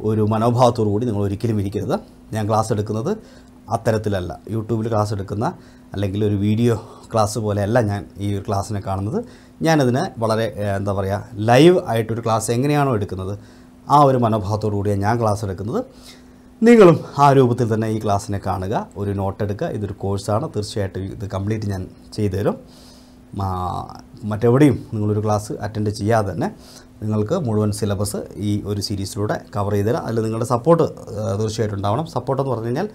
ഒരു മനോഭാവത്തോടു കൂടി നിങ്ങൾ ഒരിക്കലും ഇരിക്കരുത്. ഞാൻ ക്ലാസ് എടുക്കുന്നത് അത്തരത്തിലല്ല. യൂട്യൂബിൽ ക്ലാസ് എടുക്കുന്ന അല്ലെങ്കിൽ ഒരു വീഡിയോ ക്ലാസ് പോലെയല്ല ഞാൻ ഈ ഒരു ക്ലാസ്സിനെ കാണുന്നത്. ഞാനതിന് വളരെ എന്താ പറയുക ലൈവ് ആയിട്ടൊരു ക്ലാസ് എങ്ങനെയാണോ എടുക്കുന്നത്? ആ ഒരു മനോഭാവത്തോടു കൂടിയാണ് ഞാൻ ക്ലാസ് എടുക്കുന്നത്. നിങ്ങളും ആ രൂപത്തിൽ തന്നെ ഈ ക്ലാസ്സിനെ കാണുക. ഒരു നോട്ട് എടുക്കുക. ഇതൊരു കോഴ്സാണ് തീർച്ചയായിട്ടും ഇത് കംപ്ലീറ്റ് ഞാൻ ചെയ്തു തരും. മറ്റെവിടെയും നിങ്ങളൊരു ക്ലാസ് അറ്റൻഡ് ചെയ്യാതെ തന്നെ നിങ്ങൾക്ക് മുഴുവൻ സിലബസ് ഈ ഒരു സീരീസിലൂടെ കവർ ചെയ്ത് തരാം. അതിൽ നിങ്ങളുടെ സപ്പോർട്ട് തീർച്ചയായിട്ടും ഉണ്ടാവണം. സപ്പോർട്ട് എന്ന് പറഞ്ഞു കഴിഞ്ഞാൽ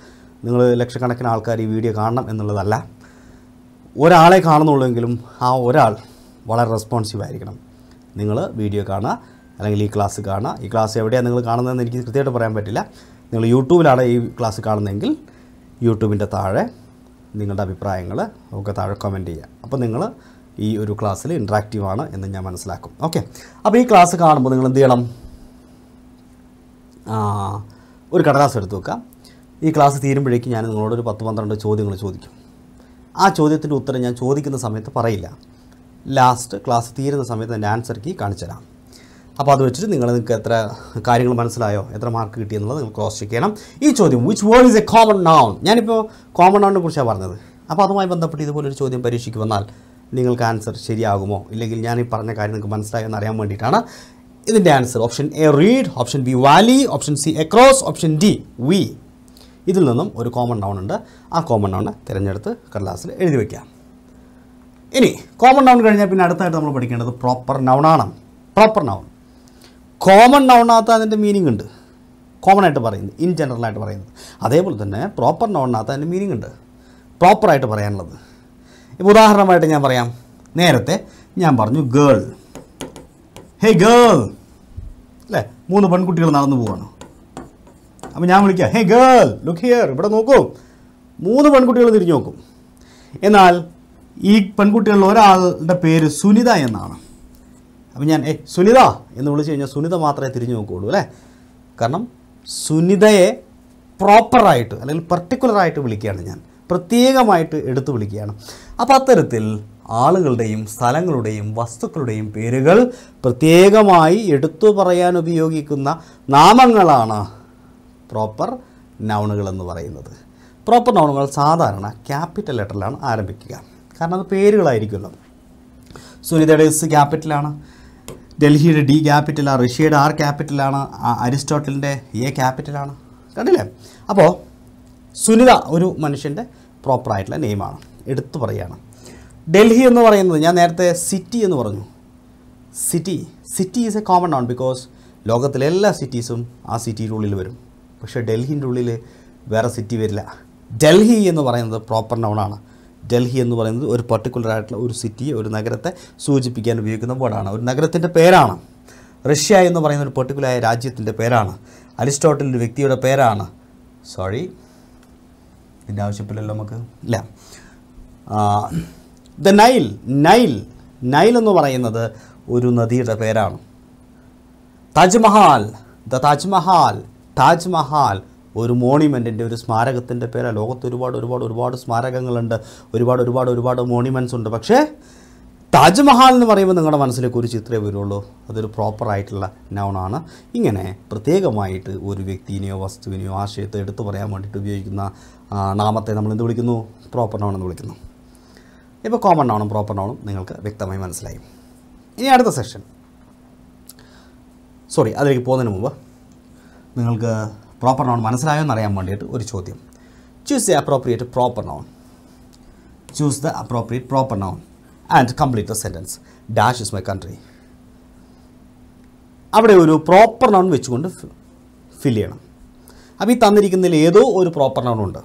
നിങ്ങൾ ലക്ഷക്കണക്കിന് ആൾക്കാർ ഈ വീഡിയോ കാണണം എന്നുള്ളതല്ല. ഒരാളെ കാണുന്നുള്ളെങ്കിലും ആ ഒരാൾ വളരെ റെസ്പോൺസീവ് ആയിരിക്കണം. നിങ്ങൾ വീഡിയോ കാണുക. അല്ലെങ്കിൽ ഈ ക്ലാസ് കാണുക ഈ ക്ലാസ് എവിടെയാണ് നിങ്ങൾ കാണുന്നതെന്ന് എനിക്ക് കൃത്യമായിട്ട് പറയാൻ പറ്റില്ല. നിങ്ങൾ യൂട്യൂബിലാണ് ഈ ക്ലാസ് കാണുന്നതെങ്കിൽ യൂട്യൂബിന്റെ താഴെ നിങ്ങളുടെ അഭിപ്രായങ്ങൾ ഒക്കെ താഴെ കമന്റ് ചെയ്യുക. അപ്പോൾ നിങ്ങൾ ഈ ഒരു ക്ലാസ്സിൽ ഇൻട്രാക്റ്റീവ് ആണ് എന്ന് ഞാൻ മനസ്സിലാക്കും. ഓക്കെ അപ്പോൾ ഈ ക്ലാസ് കാണുമ്പോൾ നിങ്ങൾ എന്ത് ചെയ്യണം? ഒരു കടലാസ് എടുത്ത് വെക്കാം ഈ ക്ലാസ് തീരുമ്പോഴേക്കും ഞാൻ നിങ്ങളോട് ഒരു പത്ത് പന്ത്രണ്ട് ചോദ്യങ്ങൾ ചോദിക്കും. ആ ചോദ്യത്തിന്റെ ഉത്തരം ഞാൻ ചോദിക്കുന്ന സമയത്ത് പറയില്ല. ലാസ്റ്റ് ക്ലാസ് തീരുന്ന സമയത്ത് എന്റെ ആൻസർ കീ കാണിച്ചു തരാം. അപ്പോൾ അത് വെച്ചിട്ട് നിങ്ങൾ നിങ്ങൾക്ക് എത്ര കാര്യങ്ങൾ മനസ്സിലായോ? എത്ര മാർക്ക് കിട്ടിയെന്നുള്ളത് നിങ്ങൾ ക്രോസ് ചെക്ക് ചെയ്യണം. ഈ ചോദ്യം which word is a common noun ഞാനിപ്പോൾ കോമൺ നൗണിനെ കുറിച്ചാണ് പറഞ്ഞത്. അപ്പോൾ അതുമായി ബന്ധപ്പെട്ട് ഇതുപോലൊരു ചോദ്യം പരീക്ഷയ്ക്ക് വന്നാൽ നിങ്ങൾക്ക് ആൻസർ ശരിയാകുമോ? ഇല്ലെങ്കിൽ ഞാൻ ഈ പറഞ്ഞ കാര്യം നിങ്ങൾക്ക് മനസ്സിലായോ എന്ന് അറിയാൻ വേണ്ടിയിട്ടാണ് ഇതിന്റെ answer option A read option B valley option C across option D we ഇതിൽ നിന്നും ഒരു കോമൺ നൗൺ ഉണ്ട്. ആ കോമൺ നൗൺ തിരഞ്ഞെടുത്ത് കടലാസിൽ എഴുതി വയ്ക്കാം ഇനി കോമൺ നൗൺ കഴിഞ്ഞാൽ പിന്നെ അടുത്തായിട്ട് നമ്മൾ പഠിക്കേണ്ടത് പ്രോപ്പർ നൗണാണ് പ്രോപ്പർ നൗൺ കോമൺ നൗണിനകത്ത് അതിന്റെ മീനിങ് ഉണ്ട്. കോമൺ ആയിട്ട് പറയുന്നത് ഇൻ ജനറൽ ആയിട്ട് പറയുന്നത് അതേപോലെ തന്നെ പ്രോപ്പർ നൗണിനകത്ത് അതിന്റെ മീനിങ് ഉണ്ട്. പ്രോപ്പറായിട്ട് പറയാനുള്ളത്. ഇപ്പോൾ ഉദാഹരണമായിട്ട് ഞാൻ പറയാം. നേരത്തെ ഞാൻ പറഞ്ഞു ഗേൾ ഹേ ഗേൾ അല്ലേ? മൂന്ന് പെൺകുട്ടികൾ നടന്നു പോവാണ്. അപ്പോൾ ഞാൻ വിളിക്കാം. ഹേ ഗേൾ ലുക്ക് ഹിയർ ഇവിടെ നോക്കൂ. മൂന്ന് പെൺകുട്ടികൾ തിരിഞ്ഞു നോക്കും. എന്നാൽ ഈ പെൺകുട്ടികളിൽ ഒരാളുടെ പേര് സുനിത എന്നാണ്. അപ്പം ഞാൻ ഏ സുനിത? എന്ന് വിളിച്ചു കഴിഞ്ഞാൽ സുനിത മാത്രമേ തിരിഞ്ഞു നോക്കുകയുള്ളൂ അല്ലേ? കാരണം സുനിതയെ പ്രോപ്പറായിട്ട് അല്ലെങ്കിൽ പർട്ടിക്കുലറായിട്ട് വിളിക്കുകയാണ് ഞാൻ. പ്രത്യേകമായിട്ട് എടുത്തു വിളിക്കുകയാണ്. അപ്പോൾ അത്തരത്തിൽ ആളുകളുടെയും സ്ഥലങ്ങളുടെയും വസ്തുക്കളുടെയും പേരുകൾ പ്രത്യേകമായി എടുത്തു പറയാൻ ഉപയോഗിക്കുന്ന നാമങ്ങളാണ് പ്രോപ്പർ നൗണുകൾ എന്ന് പറയുന്നത്. പ്രോപ്പർ നൗണുകൾ സാധാരണ ക്യാപിറ്റൽ ലെറ്ററിലാണ് ആരംഭിക്കുക. കാരണം അത് പേരുകളായിരിക്കുമല്ലോ. സുനിതയുടെ എസ് ക്യാപിറ്റലാണ്. ഡൽഹിയുടെ ഡി ക്യാപിറ്റലാണ് റഷ്യയുടെ ആർ ക്യാപിറ്റലാണ് അരിസ്റ്റോട്ടലിന്റെ എ ക്യാപിറ്റലാണ് കണ്ടില്ലേ? അപ്പോൾ സുനിത ഒരു മനുഷ്യന്റെ പ്രോപ്പറായിട്ടുള്ള നെയിമാണ് എടുത്തു പറയുകയാണ് ഡൽഹി എന്ന് പറയുന്നത് ഞാൻ നേരത്തെ സിറ്റി എന്ന് പറഞ്ഞു. City city is a common noun because ലോകത്തിലെ എല്ലാ സിറ്റീസും ആ സിറ്റിയുടെ ഉള്ളിൽ വരും. പക്ഷേ ഡൽഹിന്റെ ഉള്ളിൽ വേറെ സിറ്റി വരില്ല. ഡൽഹി എന്ന് പറയുന്നത് പ്രോപ്പർ നൗണാണ് ഡൽഹി എന്ന് പറയുന്നത് ഒരു പർട്ടിക്കുലർ ആയിട്ടുള്ള ഒരു സിറ്റിയെ ഒരു നഗരത്തെ സൂചിപ്പിക്കാൻ ഉപയോഗിക്കുന്ന വേർഡാണ്. ഒരു നഗരത്തിന്റെ പേരാണ്. റഷ്യ എന്ന് പറയുന്ന ഒരു പർട്ടിക്കുലർ ആയ രാജ്യത്തിന്റെ പേരാണ്. അരിസ്റ്റോട്ടൽ ഒരു വ്യക്തിയുടെ പേരാണ്. സോറി ഇതിന്റെ ആവശ്യമില്ലല്ലോ നമുക്ക്. ഇല്ല. ദ നൈൽ നൈൽ നൈൽ എന്ന് പറയുന്നത് ഒരു നദിയുടെ പേരാണ്. താജ്മഹാൽ ദ താജ്മഹാൽ താജ്മഹാൽ ഒരു മോണിമെന്റിന്റെ ഒരു സ്മാരകത്തിന്റെ പേരാണ് ലോകത്ത് ഒരുപാട് ഒരുപാട് ഒരുപാട് സ്മാരകങ്ങളുണ്ട്. ഒരുപാട് ഒരുപാട് ഒരുപാട് മോണിമെന്റ്സ് ഉണ്ട്. പക്ഷേ താജ്മഹൽ എന്ന് പറയുമ്പോൾ നിങ്ങളുടെ മനസ്സിലേക്ക് ഒരു ചിത്രമേ വരുള്ളൂ. അതൊരു പ്രോപ്പറായിട്ടുള്ള നൗണാണ് ഇങ്ങനെ പ്രത്യേകമായിട്ട് ഒരു വ്യക്തിനെയോ വസ്തുവിനെയോ ആശയത്തെ എടുത്തു പറയാൻ വേണ്ടിയിട്ട് ഉപയോഗിക്കുന്ന നാമത്തെ നമ്മൾ എന്ത് വിളിക്കുന്നു? പ്രോപ്പർ നൗൺ എന്ന് വിളിക്കുന്നു. ഇപ്പോൾ കോമൺ നൗണും പ്രോപ്പർ നൗണും നിങ്ങൾക്ക് വ്യക്തമായി മനസ്സിലായി. ഇനി അടുത്ത സെഷൻ സോറി അതിലേക്ക് പോകുന്നതിന് മുമ്പ് നിങ്ങൾക്ക് പ്രോപ്പർ നൗൺ മനസ്സിലായോ എന്നറിയാൻ വേണ്ടിയിട്ട് ഒരു ചോദ്യം. Choose the appropriate proper noun choose the appropriate proper noun and complete the sentence dash is my country അവിടെ ഒരു പ്രോപ്പർ നൗൺ വെച്ചുകൊണ്ട് ഫിൽ ചെയ്യണം. അപ്പോൾ ഈ തന്നിരിക്കുന്നതിൽ ഏതോ ഒരു പ്രോപ്പർ നൗൺ ഉണ്ട്.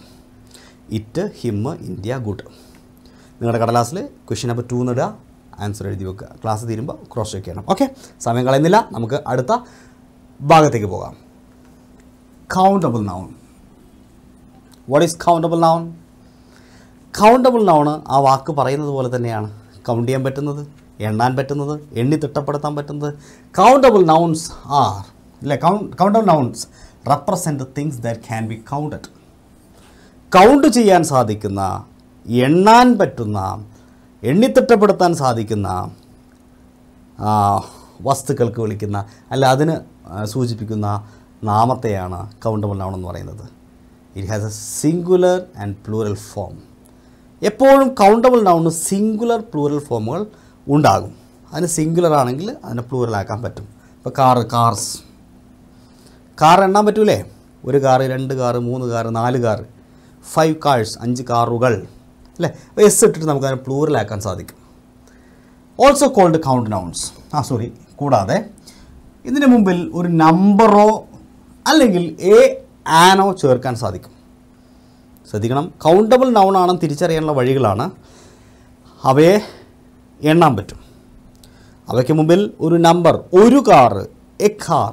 ഇറ്റ് ഹിം ഇന്ത്യ ഗുഡ് നിങ്ങളുടെ കടലാസിൽ ക്വസ്റ്റ്യൻ നമ്പർ ടു എന്നിടുക ആൻസർ എഴുതി വെക്കുക. ക്ലാസ് തീരുമ്പോൾ ക്രോസ് ചെക്ക് ചെയ്യണം. ഓക്കെ സമയം കളയുന്നില്ല. നമുക്ക് അടുത്ത ഭാഗത്തേക്ക് പോകാം. Countable noun. What is countable noun? countable noun ആ വാക്ക് പറയുന്നത് പോലെ തന്നെയാണ് കൗണ്ട് ചെയ്യാൻ പറ്റുന്നത് എണ്ണാൻ പറ്റുന്നത് എണ്ണി തിട്ടപ്പെടുത്താൻ പറ്റുന്നത് കൗണ്ടബിൾ നൗൺസ് ആർ അല്ലെ countable nouns represent things that can be counted count ചെയ്യാൻ സാധിക്കുന്ന എണ്ണാൻ പറ്റുന്ന എണ്ണിത്തിട്ടപ്പെടുത്താൻ സാധിക്കുന്ന വസ്തുക്കൾക്ക് വിളിക്കുന്ന അല്ല അതിന് സൂചിപ്പിക്കുന്ന നാമത്തെയാണ് കൗണ്ടബിൾ നൗൺ എന്ന് പറയുന്നത്. It has a singular and plural form എപ്പോഴും കൗണ്ടബിൾ നൗണ് സിംഗുലർ പ്ലൂറൽ ഫോമുകൾ ഉണ്ടാകും. അതിന് സിംഗുലർ ആണെങ്കിൽ അതിനെ പ്ലൂറൽ ആക്കാൻ പറ്റും. ഇപ്പോൾ കാറ് കാർസ് കാർ എണ്ണാൻ പറ്റൂലേ? ഒരു കാറ് രണ്ട് കാറ് മൂന്ന് കാറ് നാല് കാറ് ഫൈവ് കാഴ്സ് അഞ്ച് കാറുകൾ. അല്ലേ? എസ് ഇട്ടിട്ട് നമുക്ക് അതിനെ പ്ലൂറലാക്കാൻ സാധിക്കും. ഓൾസോ കോൾഡ് കൗണ്ട് നൗൺസ് ആ സോറി കൂടാതെ ഇതിന് മുമ്പിൽ ഒരു നമ്പറോ അല്ലെങ്കിൽ എ ആനോ ചേർക്കാൻ സാധിക്കും. ശ്രദ്ധിക്കണം. കൗണ്ടബിൾ നൗൺ ആണെന്ന് തിരിച്ചറിയാനുള്ള വഴികളാണ് അവയെ എണ്ണാൻ പറ്റും. അവയ്ക്ക് മുമ്പിൽ ഒരു നമ്പർ ഒരു car a car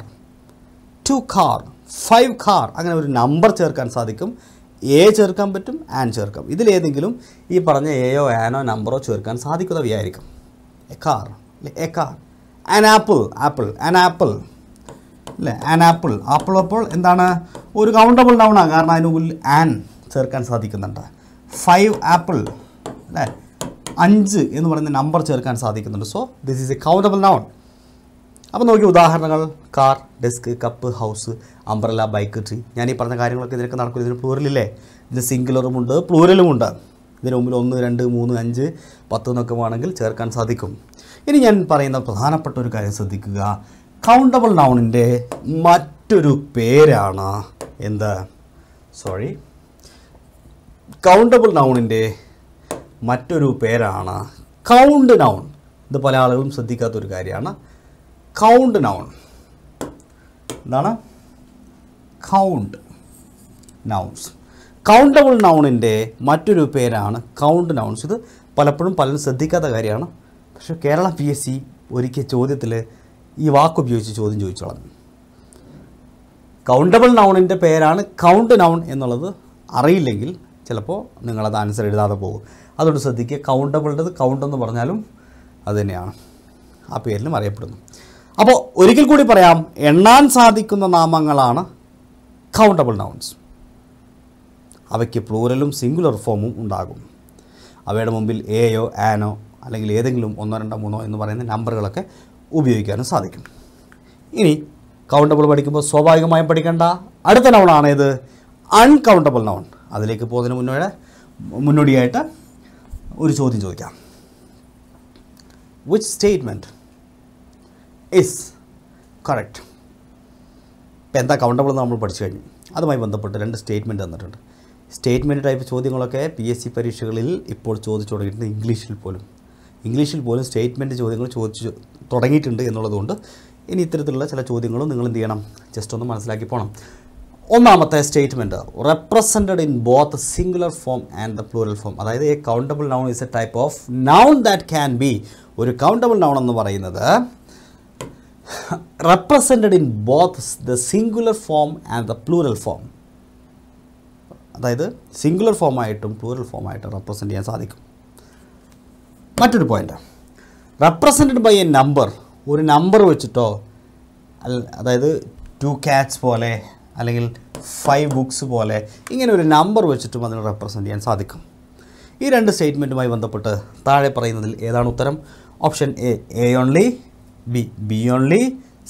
two car five car അങ്ങനെ ഒരു നമ്പർ ചേർക്കാൻ സാധിക്കും. എ ചേർക്കാൻ പറ്റും ആൻ ചേർക്കാം. ഇതിലേതെങ്കിലും ഈ പറഞ്ഞ എയോ ആനോ നമ്പറോ ചേർക്കാൻ സാധിക്കുന്നവയായിരിക്കും. A car a car an apple apple an apple അല്ലേ ആൻ ആപ്പിൾ. ആപ്പിൾ അപ്പോൾ എന്താണ്? ഒരു കൗണ്ടബിൾ നൗണാണ് കാരണം അതിന് മുമ്പിൽ ആൻ ചേർക്കാൻ സാധിക്കുന്നുണ്ട്. ഫൈവ് ആപ്പിൾ അല്ലേ അഞ്ച് എന്ന് പറയുന്ന നമ്പർ ചേർക്കാൻ സാധിക്കുന്നുണ്ട്. So this is a countable noun അപ്പോൾ നോക്കി ഉദാഹരണങ്ങൾ. Car desk cup house umbrella bike tree. ഞാൻ ഈ പറഞ്ഞ കാര്യങ്ങളൊക്കെ ഇതിനൊക്കെ നടക്കും ഇതിന് പ്ലൂറലില്ലേ ഇതിന് സിംഗുലറുമുണ്ട് പ്ലൂറലുമുണ്ട് ഇതിന് മുമ്പിൽ ഒന്ന് രണ്ട് മൂന്ന് അഞ്ച് പത്ത് എന്നൊക്കെ വേണമെങ്കിൽ ചേർക്കാൻ സാധിക്കും. ഇനി ഞാൻ പറയുന്ന പ്രധാനപ്പെട്ട ഒരു കാര്യം ശ്രദ്ധിക്കുക. കൗണ്ടബിൾ നൗണിന്റെ മറ്റൊരു പേരാണ് എന്ത്? സോറി കൗണ്ടബിൾ നൗണിന്റെ മറ്റൊരു പേരാണ് കൗണ്ട് നൗൺ ഇത് പല ആളുകളും ശ്രദ്ധിക്കാത്തൊരു കാര്യമാണ്. കൗണ്ട് നൗൺ എന്താണ്? കൗണ്ട് നൗൺസ് കൗണ്ടബിൾ നൗണിന്റെ മറ്റൊരു പേരാണ് കൗണ്ട് നൗൺസ് ഇത് പലപ്പോഴും പലരും ശ്രദ്ധിക്കാത്ത കാര്യമാണ്. പക്ഷേ കേരള പി എസ് സി ഒരിക്കൽ ചോദ്യത്തിൽ ഈ വാക്കുപയോഗിച്ച് ചോദ്യം ചോദിച്ചു കളഞ്ഞു കൗണ്ടബിൾ നൗണിന്റെ പേരാണ് കൗണ്ട് നൗൺ എന്നുള്ളത് അറിയില്ലെങ്കിൽ ചിലപ്പോൾ നിങ്ങളത് ആൻസർ എഴുതാതെ പോകും. അതുകൊണ്ട് ശ്രദ്ധിക്കുക കൗണ്ടബിളുടേത് കൗണ്ട് എന്ന് പറഞ്ഞാലും അത് തന്നെയാണ്. ആ പേരിലും അറിയപ്പെടുന്നു. അപ്പോൾ ഒരിക്കൽ കൂടി പറയാം എണ്ണാൻ സാധിക്കുന്ന നാമങ്ങളാണ് കൗണ്ടബിൾ നൗൺസ് അവയ്ക്ക് പ്ലൂറലും സിംഗുലർ ഫോമും ഉണ്ടാകും. അവയുടെ മുമ്പിൽ എയോ ആനോ അല്ലെങ്കിൽ ഏതെങ്കിലും ഒന്നോ രണ്ടോ മൂന്നോ എന്ന് പറയുന്ന നമ്പറുകളൊക്കെ ഉപയോഗിക്കാനും സാധിക്കും. ഇനി കൗണ്ടബിൾ പഠിക്കുമ്പോൾ സ്വാഭാവികമായും പഠിക്കേണ്ട. അടുത്ത നൗണാണ് ഇത് അൺകൗണ്ടബിൾ നൗൺ അതിലേക്ക് പോകുന്നതിന് മുന്നോടെ മുന്നോടിയായിട്ട് ഒരു ചോദ്യം ചോദിക്കാം. വിച്ച് സ്റ്റേറ്റ്മെന്റ് ഇസ് കറക്റ്റ് ഇപ്പം എന്താ കൗണ്ടബിൾ നമ്മൾ പഠിച്ചു കഴിഞ്ഞു. അതുമായി ബന്ധപ്പെട്ട് രണ്ട് സ്റ്റേറ്റ്മെന്റ് തന്നിട്ടുണ്ട്. സ്റ്റേറ്റ്മെന്റ് ടൈപ്പ് ചോദ്യങ്ങളൊക്കെ പി എസ് സി പരീക്ഷകളിൽ ഇപ്പോൾ ചോദിച്ചു തുടങ്ങിയിട്ടുണ്ട് ഇംഗ്ലീഷിൽ പോലും. ഇംഗ്ലീഷിൽ പോലും സ്റ്റേറ്റ്മെന്റ് ചോദ്യങ്ങൾ ചോദിച്ചു തുടങ്ങിയിട്ടുണ്ട് എന്നുള്ളതുകൊണ്ട് ഇനി ഇത്തരത്തിലുള്ള ചില ചോദ്യങ്ങളും നിങ്ങൾ എന്ത് ചെയ്യണം? ജസ്റ്റ് ഒന്ന് മനസ്സിലാക്കി പോകണം ഒന്നാമത്തെ statement represented in both singular form and the plural form അതായത് a countable noun is a type of noun that can be ഒരു കൗണ്ടബിൾ നൗൺ എന്ന് പറയുന്നത് represented in both the singular form and the plural form അതായത് singular ഫോമായിട്ടും plural ഫോമായിട്ടും represent ചെയ്യാൻ സാധിക്കും. മറ്റൊരു point represented by a number ഒരു നമ്പർ വെച്ചിട്ടോ അതായത് ടു ക്യാറ്റ്സ് പോലെ അല്ലെങ്കിൽ ഫൈവ് ബുക്സ് പോലെ ഇങ്ങനെ ഒരു നമ്പർ വെച്ചിട്ടും അതിനെ റെപ്രസെന്റ് ചെയ്യാൻ സാധിക്കും. ഈ രണ്ട് സ്റ്റേറ്റ്മെന്റുമായി ബന്ധപ്പെട്ട് താഴെ പറയുന്നതിൽ ഏതാണ് ഉത്തരം? Option A A only B B only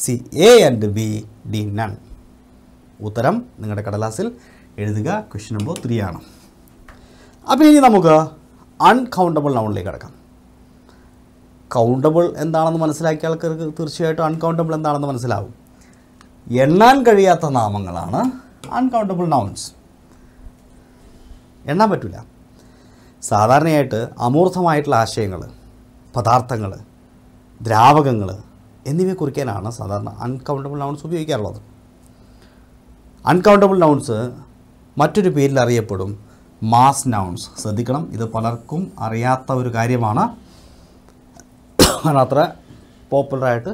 C A and B D none ഉത്തരം നിങ്ങളുടെ കടലാസിൽ എഴുതുക ക്വസ്റ്റ്യൻ നമ്പർ ത്രീ ആണ്. അപ്പോൾ ഇനി നമുക്ക് അൺകൗണ്ടബിൾ നൗണിലേക്ക് കിടക്കാം. കൗണ്ടബിൾ എന്താണെന്ന് മനസ്സിലാക്കിയ ആൾക്കാർക്ക് തീർച്ചയായിട്ടും അൺകൗണ്ടബിൾ എന്താണെന്ന് മനസ്സിലാവും. എണ്ണാൻ കഴിയാത്ത നാമങ്ങളാണ് അൺകൗണ്ടബിൾ നൗൺസ് എണ്ണാൻ പറ്റില്ല സാധാരണയായിട്ട് അമൂർത്തമായിട്ടുള്ള ആശയങ്ങൾ പദാർത്ഥങ്ങൾ ദ്രാവകങ്ങൾ എന്നിവയെ കുറിക്കാനാണ് സാധാരണ അൺകൗണ്ടബിൾ നൗൺസ് ഉപയോഗിക്കാറുള്ളത്. അൺകൗണ്ടബിൾ നൗൺസ് മറ്റൊരു പേരിൽ അറിയപ്പെടും മാസ് നൗൺസ് ശ്രദ്ധിക്കണം ഇത് പലർക്കും അറിയാത്ത ഒരു കാര്യമാണ് അത്ര പോപ്പുലറായിട്ട്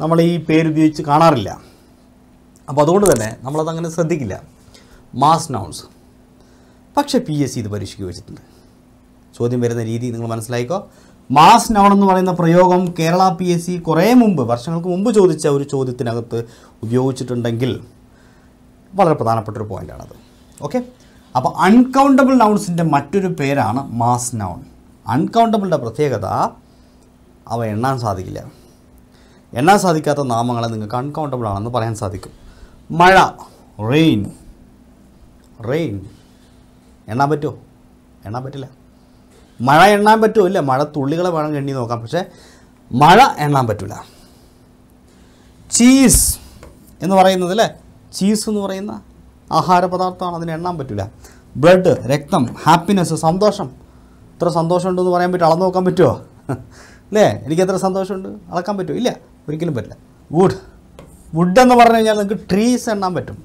നമ്മൾ ഈ പേരുപയോഗിച്ച് കാണാറില്ല. അപ്പോൾ അതുകൊണ്ട് തന്നെ നമ്മളതങ്ങനെ ശ്രദ്ധിക്കില്ല. മാസ് നൗൺസ് പക്ഷേ പി എസ് സി ഇത് പരീക്ഷയ്ക്ക് വെച്ചിട്ടുണ്ട്. ചോദ്യം വരുന്ന രീതി നിങ്ങൾ മനസ്സിലായിക്കോ? മാസ് നൗൺ എന്ന് പറയുന്ന പ്രയോഗം കേരള പി എസ് സി കുറേ മുമ്പ് വർഷങ്ങൾക്ക് മുമ്പ് ചോദിച്ച ഒരു ചോദ്യത്തിനകത്ത് ഉപയോഗിച്ചിട്ടുണ്ടെങ്കിൽ വളരെ പ്രധാനപ്പെട്ട ഒരു പോയിന്റാണത് ഓക്കെ അപ്പോൾ അൺകൗണ്ടബിൾ നൗൺസിന്റെ മറ്റൊരു പേരാണ് മാസ് നൗൺ അൺകൗണ്ടബിളിന്റെ പ്രത്യേകത അവ എണ്ണാൻ സാധിക്കില്ല. എണ്ണാൻ സാധിക്കാത്ത നാമങ്ങളെ നിങ്ങൾക്ക് അൺകൗണ്ടബിൾ ആണെന്ന് പറയാൻ സാധിക്കും. മഴ റെയിൻ റെയിൻ എണ്ണാൻ പറ്റുമോ എണ്ണാൻ പറ്റില്ല. മഴ എണ്ണാൻ പറ്റുമോ ഇല്ല മഴ തുള്ളികളെ വേണം എണ്ണി നോക്കാം. പക്ഷേ മഴ എണ്ണാൻ പറ്റില്ല ചീസ് എന്ന് പറയുന്നത് അല്ലേ ചീസ് എന്ന് പറയുന്ന ആഹാര പദാർത്ഥമാണ് അതിന് എണ്ണാൻ പറ്റില്ല ബ്ലഡ് രക്തം ഹാപ്പിനെസ് സന്തോഷം. ഇത്ര സന്തോഷമുണ്ടെന്ന് പറയാൻ പറ്റുമോ അളന്ന് നോക്കാൻ പറ്റുമോ അല്ലേ എനിക്ക് എത്ര സന്തോഷമുണ്ട്? അളക്കാൻ പറ്റുമോ? ഇല്ല. ഒരിക്കലും പറ്റില്ല. വുഡ് വുഡ് എന്ന് പറഞ്ഞു കഴിഞ്ഞാൽ നിങ്ങൾക്ക് ട്രീസ് എണ്ണാൻ പറ്റും.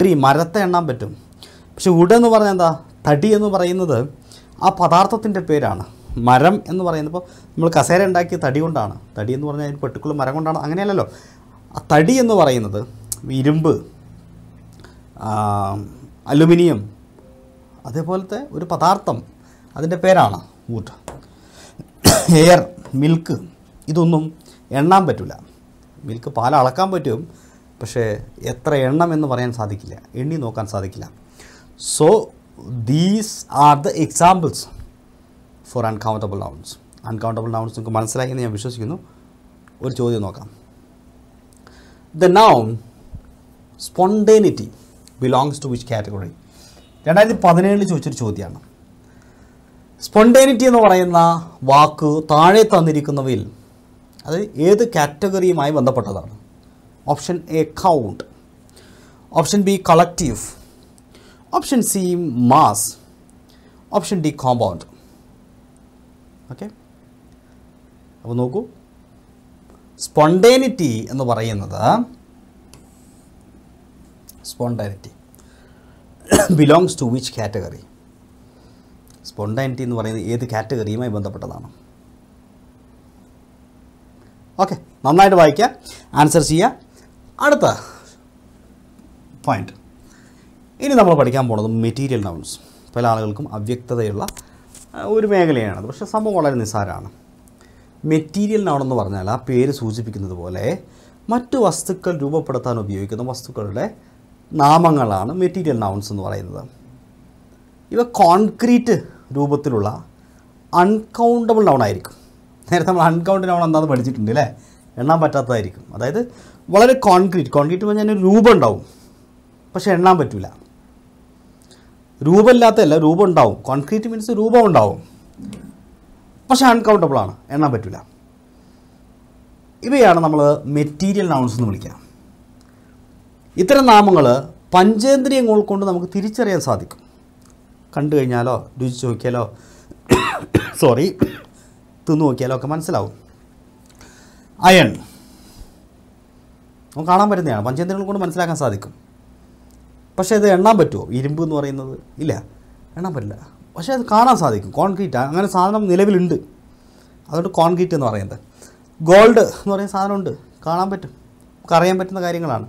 ട്രീ മരത്തെ എണ്ണാൻ പറ്റും. പക്ഷെ വുഡ് എന്ന് പറഞ്ഞാൽ എന്താ? തടി എന്ന് പറയുന്നത് ആ പദാർത്ഥത്തിന്റെ പേരാണ്. മരം എന്ന് പറയുന്നത് ഇപ്പോൾ നമ്മൾ കസേര ഉണ്ടാക്കിയ തടി കൊണ്ടാണ്. തടി എന്ന് പറഞ്ഞാൽ അതിന് പെർട്ടിക്കുലർ മരം കൊണ്ടാണ്. അങ്ങനെയല്ലല്ലോ. ആ തടി എന്ന് പറയുന്നത് ഇരുമ്പ് അലുമിനിയം അതേപോലത്തെ ഒരു പദാർത്ഥം അതിന്റെ പേരാണ്. വുഡ് എയർ മിൽക്ക് ഇതൊന്നും എണ്ണാൻ പറ്റില്ല മിൽക്ക് പാൽ അളക്കാൻ പറ്റും പക്ഷേ എത്ര എണ്ണം എന്ന് പറയാൻ സാധിക്കില്ല. എണ്ണി നോക്കാൻ സാധിക്കില്ല. So these are the examples for uncountable nouns uncountable nouns നിങ്ങൾക്ക് മനസ്സിലായി എന്ന് ഞാൻ വിശ്വസിക്കുന്നു. ഒരു ചോദ്യം നോക്കാം. The noun spontaneity belongs to which category രണ്ടായിരത്തി പതിനേഴിൽ ചോദിച്ചൊരു ചോദ്യമാണ്. സ്പോണ്ടേനിറ്റി എന്ന് പറയുന്ന വാക്ക് താഴെ തന്നിരിക്കുന്നവയിൽ അത് ഏത് കാറ്റഗറിയുമായി ബന്ധപ്പെട്ടതാണ്? Option A count option B collective option C mass option D compound okay? അപ്പോൾ നോക്കൂ. സ്പോണ്ടേനിറ്റി എന്ന് പറയുന്നത് spontaneity belongs to which category spontaneity എന്ന് പറയുന്നത് ഏത് കാറ്റഗറിയുമായി ബന്ധപ്പെട്ടതാണ്? ഓക്കെ നന്നായിട്ട് വായിക്കുക ആൻസർ ചെയ്യുക. അടുത്ത പോയിന്റ് ഇനി നമ്മൾ പഠിക്കാൻ പോണത് മെറ്റീരിയൽ നൗൺസ് പല ആളുകൾക്കും അവ്യക്തതയുള്ള ഒരു മേഖലയാണത് പക്ഷേ സംഭവം വളരെ നിസ്സാരമാണ്. മെറ്റീരിയൽ നൗൺ എന്ന് പറഞ്ഞാൽ ആ പേര് സൂചിപ്പിക്കുന്നത് പോലെ മറ്റു വസ്തുക്കൾ രൂപപ്പെടുത്താൻ ഉപയോഗിക്കുന്ന വസ്തുക്കളുടെ നാമങ്ങളാണ് മെറ്റീരിയൽ നൗൺസ് എന്ന് പറയുന്നത്. ഇവ കോൺക്രീറ്റ് രൂപത്തിലുള്ള അൺകൗണ്ടബിൾ നൗൺ ആയിരിക്കും. നേരത്തെ നമ്മൾ അൺകൗണ്ടബിൾ നൗൺ എന്താണെന്ന് പഠിച്ചിട്ടുണ്ട് അല്ലേ എണ്ണാൻ പറ്റാത്തതായിരിക്കും. അതായത് വളരെ കോൺക്രീറ്റ് കോൺക്രീറ്റ് പറഞ്ഞാൽ അതിന് രൂപം ഉണ്ടാവും. പക്ഷേ എണ്ണാൻ പറ്റില്ല രൂപമില്ലാത്തതല്ല രൂപം ഉണ്ടാവും. കോൺക്രീറ്റ് മീൻസ് രൂപം ഉണ്ടാവും. പക്ഷേ അൺകൗണ്ടബിൾ ആണ്. എണ്ണാൻ പറ്റില്ല ഇവയാണ് നമ്മൾ മെറ്റീരിയൽ നൗൺസ് എന്ന് വിളിക്കുക. ഇത്തരം നാമങ്ങൾ പഞ്ചേന്ദ്രിയങ്ങൾ കൊണ്ട് നമുക്ക് തിരിച്ചറിയാൻ സാധിക്കും. കണ്ടു കഴിഞ്ഞാലോ രുചിച്ച് നോക്കിയാലോ സോറി തിന്നു നോക്കിയാലോ ഒക്കെ മനസ്സിലാവും. അയൺ. നമുക്ക് കാണാൻ പറ്റുന്നതാണ്. പഞ്ചേന്ദ്രിയങ്ങൾ കൊണ്ട് മനസ്സിലാക്കാൻ സാധിക്കും. പക്ഷേ ഇത് എണ്ണാൻ പറ്റുമോ? ഇരുമ്പ് എന്ന് പറയുന്നത്. ഇല്ല എണ്ണാൻ പറ്റില്ല. പക്ഷേ അത് കാണാൻ സാധിക്കും. കോൺക്രീറ്റ് അങ്ങനെ സാധനം നിലവിലുണ്ട്. അതുകൊണ്ട് കോൺക്രീറ്റ് എന്ന് പറയുന്നത്. ഗോൾഡ് എന്ന് പറയുന്ന സാധനമുണ്ട്. കാണാൻ പറ്റും. നമുക്ക് അറിയാൻ പറ്റുന്ന കാര്യങ്ങളാണ്.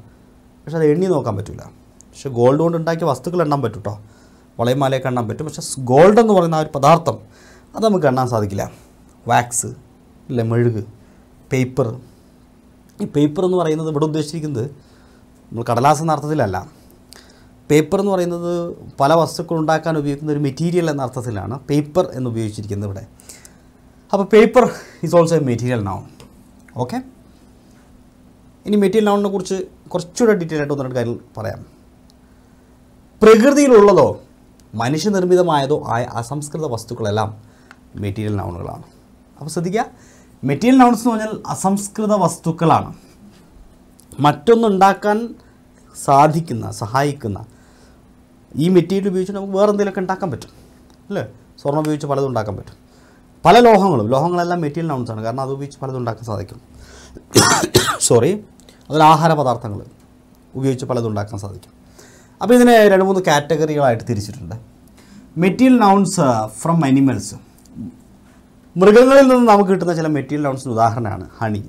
പക്ഷേ അത് എണ്ണി നോക്കാൻ പറ്റില്ല പക്ഷേ ഗോൾഡ് കൊണ്ട് ഉണ്ടാക്കിയ വസ്തുക്കൾ എണ്ണാൻ പറ്റും കേട്ടോ വളയും കാണാൻ പറ്റും. പക്ഷേ ഗോൾഡ് എന്ന് പറയുന്ന ആ ഒരു പദാർത്ഥം അത് നമുക്ക് കാണാൻ സാധിക്കില്ല. വാക്സ് അല്ലെ മെഴുക് പേപ്പർ. ഈ പേപ്പർ എന്ന് പറയുന്നത് ഇവിടെ ഉദ്ദേശിച്ചിരിക്കുന്നത് നമ്മൾ കടലാസ് എന്ന അർത്ഥത്തിലല്ല. പേപ്പർ എന്ന് പറയുന്നത് പല വസ്തുക്കൾ ഉണ്ടാക്കാൻ ഉപയോഗിക്കുന്ന ഒരു മെറ്റീരിയൽ എന്ന അർത്ഥത്തിലാണ് പേപ്പർ എന്ന് ഉപയോഗിച്ചിരിക്കുന്നത് ഇവിടെ. അപ്പോൾ paper is also a material noun okay ഇനി മെറ്റീരിയൽ നൗണിനെ കുറിച്ച് കുറച്ചുകൂടെ ഡീറ്റെയിൽ ആയിട്ട് ഒന്ന് രണ്ട് കാര്യങ്ങൾ പറയാം. പ്രകൃതിയിലുള്ളതോ മനുഷ്യനിർമ്മിതമായതോ ആയ അസംസ്കൃത വസ്തുക്കളെല്ലാം മെറ്റീരിയൽ നൗണുകളാണ്. അപ്പോൾ ശ്രദ്ധിക്കുക മെറ്റീരിയൽ നൗൺസ് എന്ന് പറഞ്ഞാൽ അസംസ്കൃത വസ്തുക്കളാണ്. മറ്റൊന്നുണ്ടാക്കാൻ സാധിക്കുന്ന സഹായിക്കുന്ന ഈ മെറ്റീരിയൽ ഉപയോഗിച്ച് നമുക്ക് വേറെ എന്തെങ്കിലുമൊക്കെ ഉണ്ടാക്കാൻ പറ്റും അല്ലേ? സ്വർണം ഉപയോഗിച്ച് പലതും ഉണ്ടാക്കാൻ പറ്റും. പല ലോഹങ്ങളും ലോഹങ്ങളെല്ലാം മെറ്റീരിയൽ നൗൺസ് ആണ്. കാരണം അത് ഉപയോഗിച്ച് പലതും ഉണ്ടാക്കാൻ സാധിക്കും. സോറി അതിൽ ആഹാര പദാർത്ഥങ്ങൾ ഉപയോഗിച്ച് പലതും ഉണ്ടാക്കാൻ സാധിക്കും. അപ്പോൾ ഇതിനെ രണ്ട് മൂന്ന് കാറ്റഗറികളായിട്ട് തിരിച്ചിട്ടുണ്ട്. മെറ്റീരിയൽ നൗൺസ് ഫ്രം അനിമൽസ് മൃഗങ്ങളിൽ നിന്ന് നമുക്ക് കിട്ടുന്ന ചില മെറ്റീരിയൽ നൗൺസിന് ഉദാഹരണമാണ് ഹണി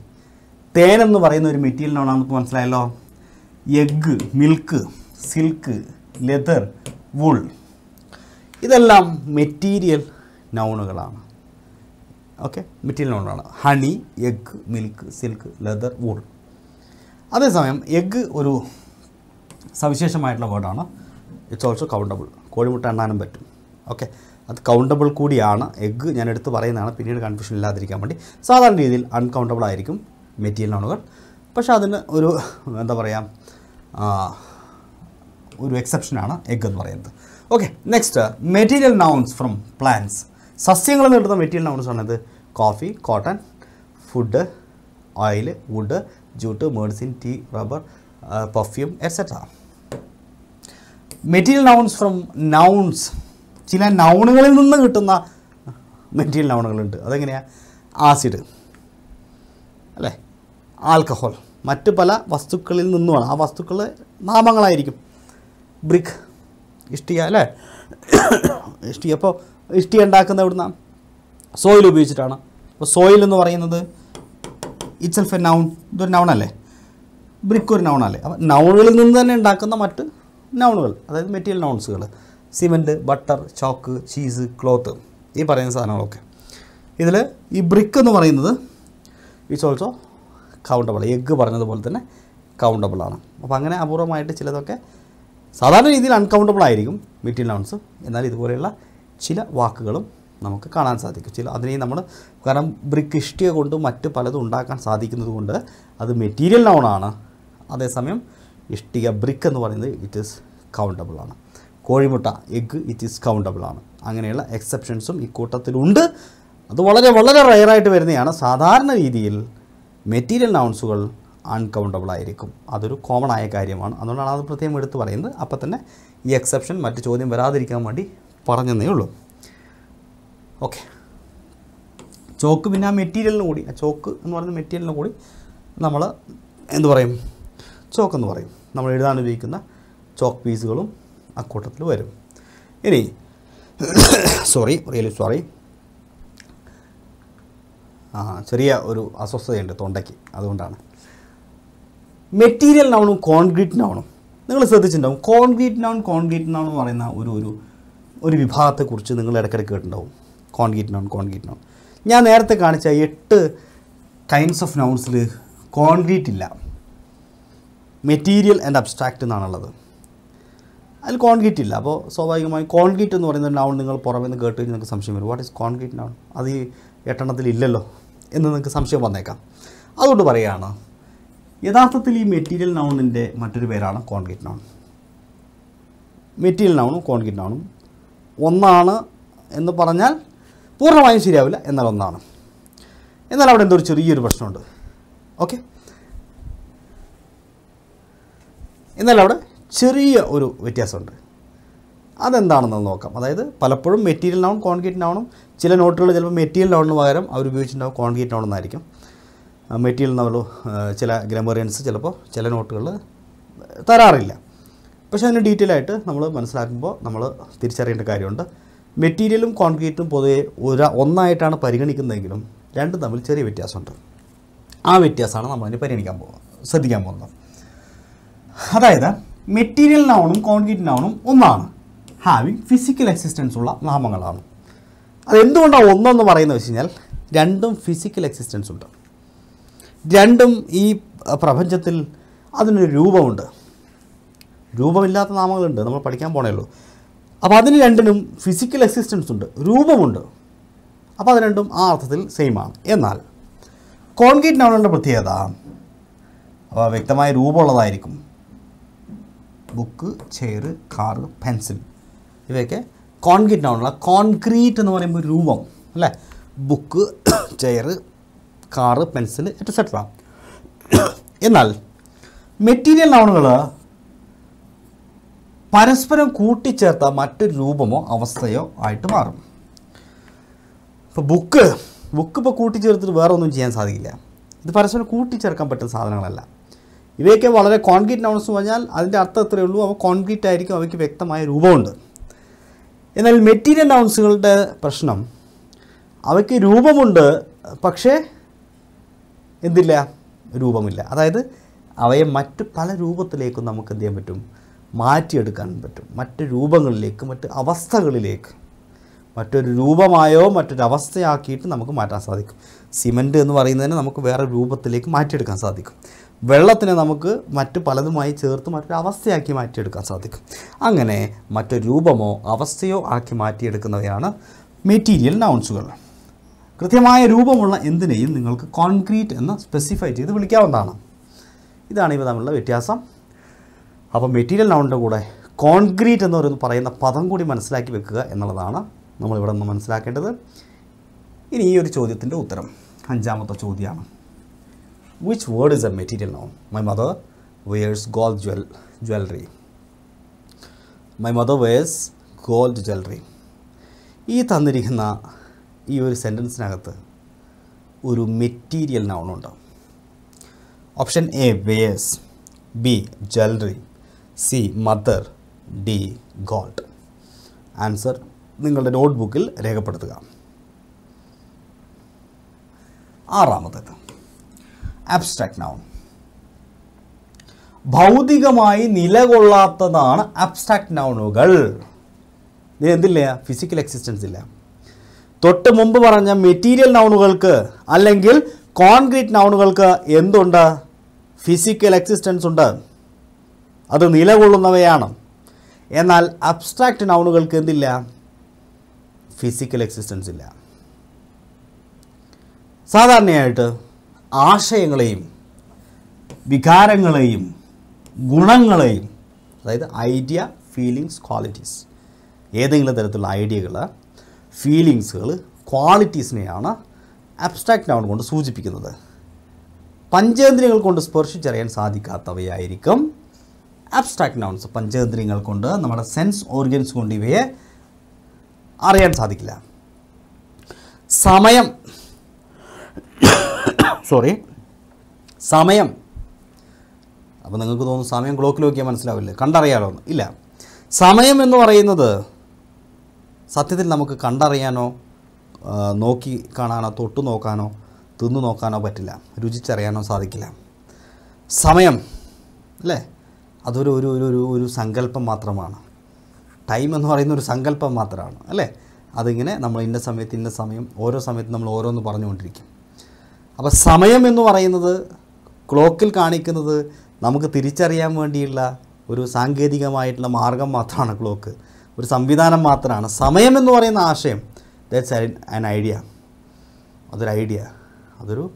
തേൻ എന്ന് പറയുന്ന ഒരു മെറ്റീരിയൽ നൗൺ നമുക്ക് മനസ്സിലായല്ലോ? Egg milk silk leather wool ഇതെല്ലാം മെറ്റീരിയൽ നൗണുകളാണ് okay material നൗണാണ് honey egg milk silk leather wool അതേസമയം എഗ്ഗ് ഒരു സവിശേഷമായിട്ടുള്ള വേർഡാണ്. ഇറ്റ്സ് ഓൾസോ കൗണ്ടബിൾ കോഴിമുട്ട എണ്ണാനും പറ്റും. ഓക്കെ അത് കൗണ്ടബിൾ കൂടിയാണ്. എഗ്ഗ് ഞാൻ എടുത്ത് പറയുന്നതാണ്. പിന്നീട് കൺഫ്യൂഷൻ ഇല്ലാതിരിക്കാൻ വേണ്ടി. സാധാരണ രീതിയിൽ അൺകൗണ്ടബിൾ ആയിരിക്കും മെറ്റീരിയൽ നോണുകൾ. പക്ഷേ അതിന് ഒരു എന്താ പറയുക ഒരു എക്സെപ്ഷനാണ് എഗ്ഗ് എന്ന് പറയുന്നത്. Okay next material nouns from plants സസ്യങ്ങളിൽ നിന്ന് എടുത്ത മെറ്റീരിയൽ നൗൺസ് ആണത് coffee cotton food oil wood jute medicine tea rubber perfume etcetera material nouns from nouns ചില നൗണുകളിൽ നിന്ന് കിട്ടുന്ന മെറ്റീരിയൽ നൗണുകളുണ്ട് അതെങ്ങനെയാണ് ആസിഡ് അല്ലേ? ആൽക്കഹോൾ മറ്റ് പല വസ്തുക്കളിൽ നിന്നുമാണ്. ആ വസ്തുക്കൾ നാമങ്ങളായിരിക്കും. ബ്രിക്ക് ഇഷ്ടിക അല്ലേ? ഇഷ്ടിക. അപ്പോൾ ഇഷ്ടിക ഉണ്ടാക്കുന്ന എവിടുന്ന? സോയിൽ ഉപയോഗിച്ചിട്ടാണ്. അപ്പോൾ സോയിൽ എന്ന് പറയുന്നത് ഇറ്റ്സെൽഫ് എ നൗൺ ഇതൊരു നൗണല്ലേ ബ്രിക്ക് ഒരു നൗണല്ലേ അപ്പോൾ നൗണുകളിൽ നിന്ന് തന്നെ ഉണ്ടാക്കുന്ന മറ്റ് നൗണുകൾ അതായത് material നൗൺസുകൾ cement butter chalk cheese cloth ഈ പറയുന്ന സാധനങ്ങളൊക്കെ. ഇതിൽ ഈ ബ്രിക്ക് എന്ന് പറയുന്നത് ഇറ്റ്സ് ഓൾസോ കൗണ്ടബിൾ എഗ്ഗ് പറഞ്ഞതുപോലെ തന്നെ കൗണ്ടബിൾ ആണ്. അപ്പോൾ അങ്ങനെ അപൂർവമായിട്ട് ചിലതൊക്കെ സാധാരണ രീതിയിൽ അൺകൗണ്ടബിൾ ആയിരിക്കും മെറ്റീരിയൽ നൗൺസ് എന്നാൽ ഇതുപോലെയുള്ള ചില വാക്കുകളും നമുക്ക് കാണാൻ സാധിക്കും. ചില അതിനെ നമ്മൾ കാരണം ബ്രിക്ക് ഇഷ്ടിക കൊണ്ടും മറ്റ് പലതും ഉണ്ടാക്കാൻ സാധിക്കുന്നത് കൊണ്ട് അത് മെറ്റീരിയൽ നൗണാണ് അതേസമയം ഇഷ്ടിക ബ്രിക്ക് എന്ന് പറയുന്നത് ഇറ്റ് ഈസ് കൗണ്ടബിൾ ആണ്. കോഴിമുട്ട എഗ്ഗ് ഇറ്റ് ഈസ് കൗണ്ടബിൾ ആണ്. അങ്ങനെയുള്ള എക്സെപ്ഷൻസും ഈ കൂട്ടത്തിലുണ്ട്. അത് വളരെ വളരെ റയറായിട്ട് വരുന്നതാണ്. സാധാരണ രീതിയിൽ മെറ്റീരിയൽ നൗൺസുകൾ അൺകൗണ്ടബിൾ ആയിരിക്കും. അതൊരു കോമൺ ആയ കാര്യമാണ്. അതുകൊണ്ടാണ് അത് പ്രത്യേകം എടുത്ത് പറയുന്നത്. അപ്പോൾ തന്നെ ഈ എക്സെപ്ഷൻ മറ്റ് ചോദ്യം വരാതിരിക്കാൻ വേണ്ടി പറഞ്ഞതേ ഉള്ളൂ. ഓക്കെ ചോക്ക് പിന്നെ ആ മെറ്റീരിയലിന് കൂടി ആ ചോക്ക് എന്ന് പറയുന്ന മെറ്റീരിയലിന് കൂടി നമ്മൾ എന്ത് പറയും? ചോക്ക് എന്ന് പറയും. നമ്മൾ എഴുതാൻ ഉപയോഗിക്കുന്ന ചോക്ക് പീസുകളും അക്കൂട്ടത്തിൽ വരും. ഇനി സോറി റിയലി സോറി ആ ചെറിയ ഒരു അസ്വസ്ഥതയുണ്ട് തൊണ്ടയ്ക്ക് അതുകൊണ്ടാണ്. മെറ്റീരിയൽ നൗണും കോൺക്രീറ്റ് നൗണും നിങ്ങൾ ശ്രദ്ധിച്ചിട്ടുണ്ടാവും കോൺക്രീറ്റ് നൗൺ കോൺക്രീറ്റ് നൗൺ എന്ന് പറയുന്ന ഒരു ഒരു ഒരു വിഭാഗത്തെക്കുറിച്ച് നിങ്ങൾ ഇടയ്ക്കിടയ്ക്ക് കേട്ടിട്ടുണ്ടാവും. കോൺക്രീറ്റ് നൗൺ കോൺക്രീറ്റ് നൗൺ ഞാൻ നേരത്തെ കാണിച്ച എട്ട് കൈൻഡ്സ് ഓഫ് നൗൺസിൽ കോൺക്രീറ്റ് ഇല്ല. മെറ്റീരിയൽ ആൻഡ് അബ്സ്ട്രാക്റ്റ് എന്നാണുള്ളത്. അതിൽ കോൺക്രീറ്റ് ഇല്ല. അപ്പോൾ സ്വാഭാവികമായും കോൺക്രീറ്റ് എന്ന് പറയുന്ന നൗൺ നിങ്ങൾ പുറമെ നിന്ന് കേട്ട് കഴിഞ്ഞാൽ നിങ്ങൾക്ക് സംശയം വരും. വാട്ട് ഈസ് കോൺക്രീറ്റ് നൗൺ അത് ഈ എട്ടെണ്ണത്തിൽ ഇല്ലല്ലോ എന്ന് നിങ്ങൾക്ക് സംശയം വന്നേക്കാം. അതുകൊണ്ട് പറയുകയാണ് യഥാർത്ഥത്തിൽ ഈ മെറ്റീരിയൽ നൗണിന്റെ മറ്റൊരു പേരാണ് കോൺക്രീറ്റ് നൗൺ മെറ്റീരിയൽ നൗണും കോൺക്രീറ്റ് നൗണും ഒന്നാണ് എന്ന് പറഞ്ഞാൽ പൂർണമായും ശരിയാവില്ല. എന്നാൽ ഒന്നാണ്. എന്നാൽ അവിടെ എന്തോ ചെറിയൊരു പ്രശ്നമുണ്ട്. ഓക്കെ എന്നാൽ അവിടെ ചെറിയ ഒരു വ്യത്യാസമുണ്ട്. അതെന്താണെന്ന് നോക്കാം. അതായത് പലപ്പോഴും മെറ്റീരിയൽ നൗൺ കോൺക്രീറ്റ് നൗണും ചില നോട്ടുകൾ ചിലപ്പോൾ മെറ്റീരിയൽ പകരം അവർ ഉപയോഗിച്ചിട്ടുണ്ടാവും കോൺക്രീറ്റ് നൗൺ എന്നായിരിക്കും മെറ്റീരിയൽ നമ്മൾ ചില ഗ്രാമറിയൻസ് ചിലപ്പോൾ ചില നോട്ടുകൾ തരാറില്ല. പക്ഷേ അതിന് ഡീറ്റെയിൽ ആയിട്ട് നമ്മൾ മനസ്സിലാക്കുമ്പോൾ നമ്മൾ തിരിച്ചറിയേണ്ട കാര്യമുണ്ട്. മെറ്റീരിയലും കോൺക്രീറ്റും പൊതുവെ ഒരു ഒന്നായിട്ടാണ് പരിഗണിക്കുന്നതെങ്കിലും രണ്ടും തമ്മിൽ ചെറിയ വ്യത്യാസമുണ്ട്. ആ വ്യത്യാസമാണ് നമ്മളതിന് പരിഗണിക്കാൻ പോകുന്നത് ശ്രദ്ധിക്കാൻ പോകുന്നത്. അതായത് മെറ്റീരിയൽ നൗണും കോൺക്രീറ്റ് നൗണും ഒന്നാണ്. ഹാവിങ് ഫിസിക്കൽ എക്സിസ്റ്റൻസ് ഉള്ള നാമങ്ങളാണ്. അതെന്തുകൊണ്ടാണ് ഒന്നെന്ന് പറയുന്നത് വെച്ച് കഴിഞ്ഞാൽ രണ്ടും ഫിസിക്കൽ എക്സിസ്റ്റൻസ് ഉണ്ട്. രണ്ടും ഈ പ്രപഞ്ചത്തിൽ അതിനൊരു രൂപമുണ്ട്. രൂപമില്ലാത്ത നാമങ്ങളുണ്ട്. നമ്മൾ പഠിക്കാൻ പോണേയുള്ളൂ അപ്പോൾ അതിന് രണ്ടിനും ഫിസിക്കൽ എക്സിസ്റ്റൻസ് ഉണ്ട്. രൂപമുണ്ട്. അപ്പോൾ അത് രണ്ടും ആ അർത്ഥത്തിൽ സെയിം ആണ്. എന്നാൽ കോൺക്രീറ്റ് നൗണുകളുടെ പ്രത്യേകത അപ്പോൾ വ്യക്തമായ രൂപമുള്ളതായിരിക്കും. Book chair car pencil. ഇവയൊക്കെ കോൺക്രീറ്റ് ആണുള്ള കോൺക്രീറ്റ് എന്ന് പറയുമ്പോൾ രൂപം അല്ലേ? Book chair car pencil etcetera എന്നാൽ മെറ്റീരിയൽ നൗണുകൾ പരസ്പരം കൂട്ടിച്ചേർത്ത മറ്റൊരു രൂപമോ അവസ്ഥയോ ആയിട്ട് മാറും. ഇപ്പോൾ ബുക്ക് ബുക്ക് ഇപ്പോൾ കൂട്ടിച്ചേർത്തിട്ട് വേറെ ഒന്നും ചെയ്യാൻ സാധിക്കില്ല. ഇത് പരസ്പരം കൂട്ടിച്ചേർക്കാൻ പറ്റുന്ന സാധനങ്ങളല്ല. ഇവയൊക്കെ വളരെ കോൺക്രീറ്റ് നൗൺസ് എന്ന് പറഞ്ഞാൽ അതിന്റെ അർത്ഥം എത്രയേ ഉള്ളൂ. അവ കോൺക്രീറ്റ് ആയിരിക്കും അവയ്ക്ക് വ്യക്തമായ രൂപമുണ്ട്. എന്നാൽ മെറ്റീരിയൽ നൗൺസുകളുടെ പ്രശ്നം അവയ്ക്ക് രൂപമുണ്ട് പക്ഷേ എന്തില്ല? രൂപമില്ല. അതായത് അവയെ മറ്റ് പല രൂപത്തിലേക്കും നമുക്ക് എന്ത് ചെയ്യാൻ പറ്റും? മാറ്റിയെടുക്കാൻ പറ്റും. മറ്റ് രൂപങ്ങളിലേക്ക് മറ്റ് അവസ്ഥകളിലേക്ക്. മറ്റൊരു രൂപമായോ മറ്റൊരു അവസ്ഥയാക്കിയിട്ട് നമുക്ക് മാറ്റാൻ സാധിക്കും. സിമന്റ് എന്ന് പറയുന്നതിനെ നമുക്ക് വേറെ രൂപത്തിലേക്ക് മാറ്റിയെടുക്കാൻ സാധിക്കും. വെള്ളത്തിനെ നമുക്ക് മറ്റ് പലതുമായി ചേർത്ത് മറ്റൊരു അവസ്ഥയാക്കി മാറ്റിയെടുക്കാൻ സാധിക്കും. അങ്ങനെ മറ്റൊരു രൂപമോ അവസ്ഥയോ ആക്കി മാറ്റിയെടുക്കുന്നവയാണ് മെറ്റീരിയൽ നൗൺസുകൾ. കൃത്യമായ രൂപമുള്ള എന്തിനേയും നിങ്ങൾക്ക് കോൺക്രീറ്റ് എന്ന് സ്പെസിഫൈ ചെയ്ത് വിളിക്കാവുന്നതാണ്. ഇതാണ് ഇവ തമ്മിലുള്ള വ്യത്യാസം. അപ്പോൾ മെറ്റീരിയൽ നൗണിന്റെ കൂടെ കോൺക്രീറ്റ് എന്ന് പറയുന്ന പറയുന്ന പദം കൂടി മനസ്സിലാക്കി വെക്കുക എന്നുള്ളതാണ് നമ്മളിവിടെ നിന്ന് മനസ്സിലാക്കേണ്ടത്. ഇനി ഈ ഒരു ചോദ്യത്തിന്റെ ഉത്തരം. അഞ്ചാമത്തെ ചോദ്യമാണ്. Which word is a material noun? My mother wears gold jewel jewelry. My mother wears gold jewelry. ഈ തന്നിരിക്കുന്ന ഈ ഒരു സെന്റൻസിനകത്ത് ഒരു material നൗണുണ്ട് option A wears B jewellery C mother D gold answer നിങ്ങളുടെ നോട്ട്ബുക്കിൽ രേഖപ്പെടുത്തുക. ആറാമത്തേത്. അബ്സ്ട്രാക്ട് നൗൺ ഭൗതികമായി നിലകൊള്ളാത്തതാണ് അബ്സ്ട്രാക്ട് നൗണുകൾ ഇതിന് എന്തില്ല? ഫിസിക്കൽ എക്സിസ്റ്റൻസ് ഇല്ല. തൊട്ട് മുമ്പ് പറഞ്ഞ മെറ്റീരിയൽ നൗണുകൾക്ക് അല്ലെങ്കിൽ കോൺക്രീറ്റ് നൗണുകൾക്ക് എന്തുണ്ട്? ഫിസിക്കൽ എക്സിസ്റ്റൻസ് ഉണ്ട്. അത് നിലകൊള്ളുന്നവയാണ്. എന്നാൽ അബ്സ്ട്രാക്റ്റ് നൗണുകൾക്ക് എന്തില്ല? ഫിസിക്കൽ എക്സിസ്റ്റൻസ് ഇല്ല. സാധാരണയായിട്ട് ആശയങ്ങളെയും വികാരങ്ങളെയും ഗുണങ്ങളെയും അതായത് ഐഡിയ ഫീലിങ്സ് ക്വാളിറ്റീസ് ഏതെങ്കിലും തരത്തിലുള്ള ഐഡിയകൾ ഫീലിങ്സുകൾ ക്വാളിറ്റീസിനെയാണ് അബ്സ്ട്രാക്റ്റ് നൗൺ കൊണ്ട് സൂചിപ്പിക്കുന്നത്. പഞ്ചേന്ദ്രിയങ്ങൾ കൊണ്ട് സ്പർശിച്ചറിയാൻ സാധിക്കാത്തവയായിരിക്കും അബ്സ്ട്രാക്റ്റ് നൗൺസ് പഞ്ചേന്ദ്രിയങ്ങൾ കൊണ്ട് നമ്മുടെ സെൻസ് ഓർഗൻസ് കൊണ്ട് ഇവയെ അറിയാൻ സാധിക്കില്ല. സമയം സോറി സമയം. അപ്പോൾ നിങ്ങൾക്ക് തോന്നും സമയം ക്ലോക്കിൽ നോക്കിയാൽ മനസ്സിലാവില്ലേ? കണ്ടറിയാലോ ഇല്ല. സമയം എന്ന് പറയുന്നത് സത്യത്തിൽ നമുക്ക് കണ്ടറിയാനോ നോക്കി കാണാനോ തൊട്ടു നോക്കാനോ തിന്നു നോക്കാനോ പറ്റില്ല. രുചിച്ചറിയാനോ സാധിക്കില്ല. സമയം. അല്ലേ? അതൊരു ഒരു ഒരു ഒരു ഒരു സങ്കല്പം മാത്രമാണ്. ടൈം എന്ന് പറയുന്ന ഒരു സങ്കല്പം മാത്രമാണ്. അല്ലേ? അതിങ്ങനെ നമ്മൾ ഇന്ന സമയത്ത് ഇന്ന സമയം ഓരോ സമയത്ത് നമ്മൾ ഓരോന്ന് പറഞ്ഞുകൊണ്ടിരിക്കും. അപ്പോൾ സമയം എന്ന് പറയുന്നത് ക്ലോക്കിൽ കാണിക്കുന്നത് നമുക്ക് തിരിച്ചറിയാൻ വേണ്ടിയുള്ള ഒരു സാങ്കേതികമായിട്ടുള്ള മാർഗം മാത്രമാണ് ക്ലോക്ക്. ഒരു സംവിധാനം മാത്രമാണ് സമയം എന്ന് പറയുന്ന ആശയം ദാറ്റ്സ് ആൻ ഐഡിയ അതൊരു ഐഡിയ അതൊരു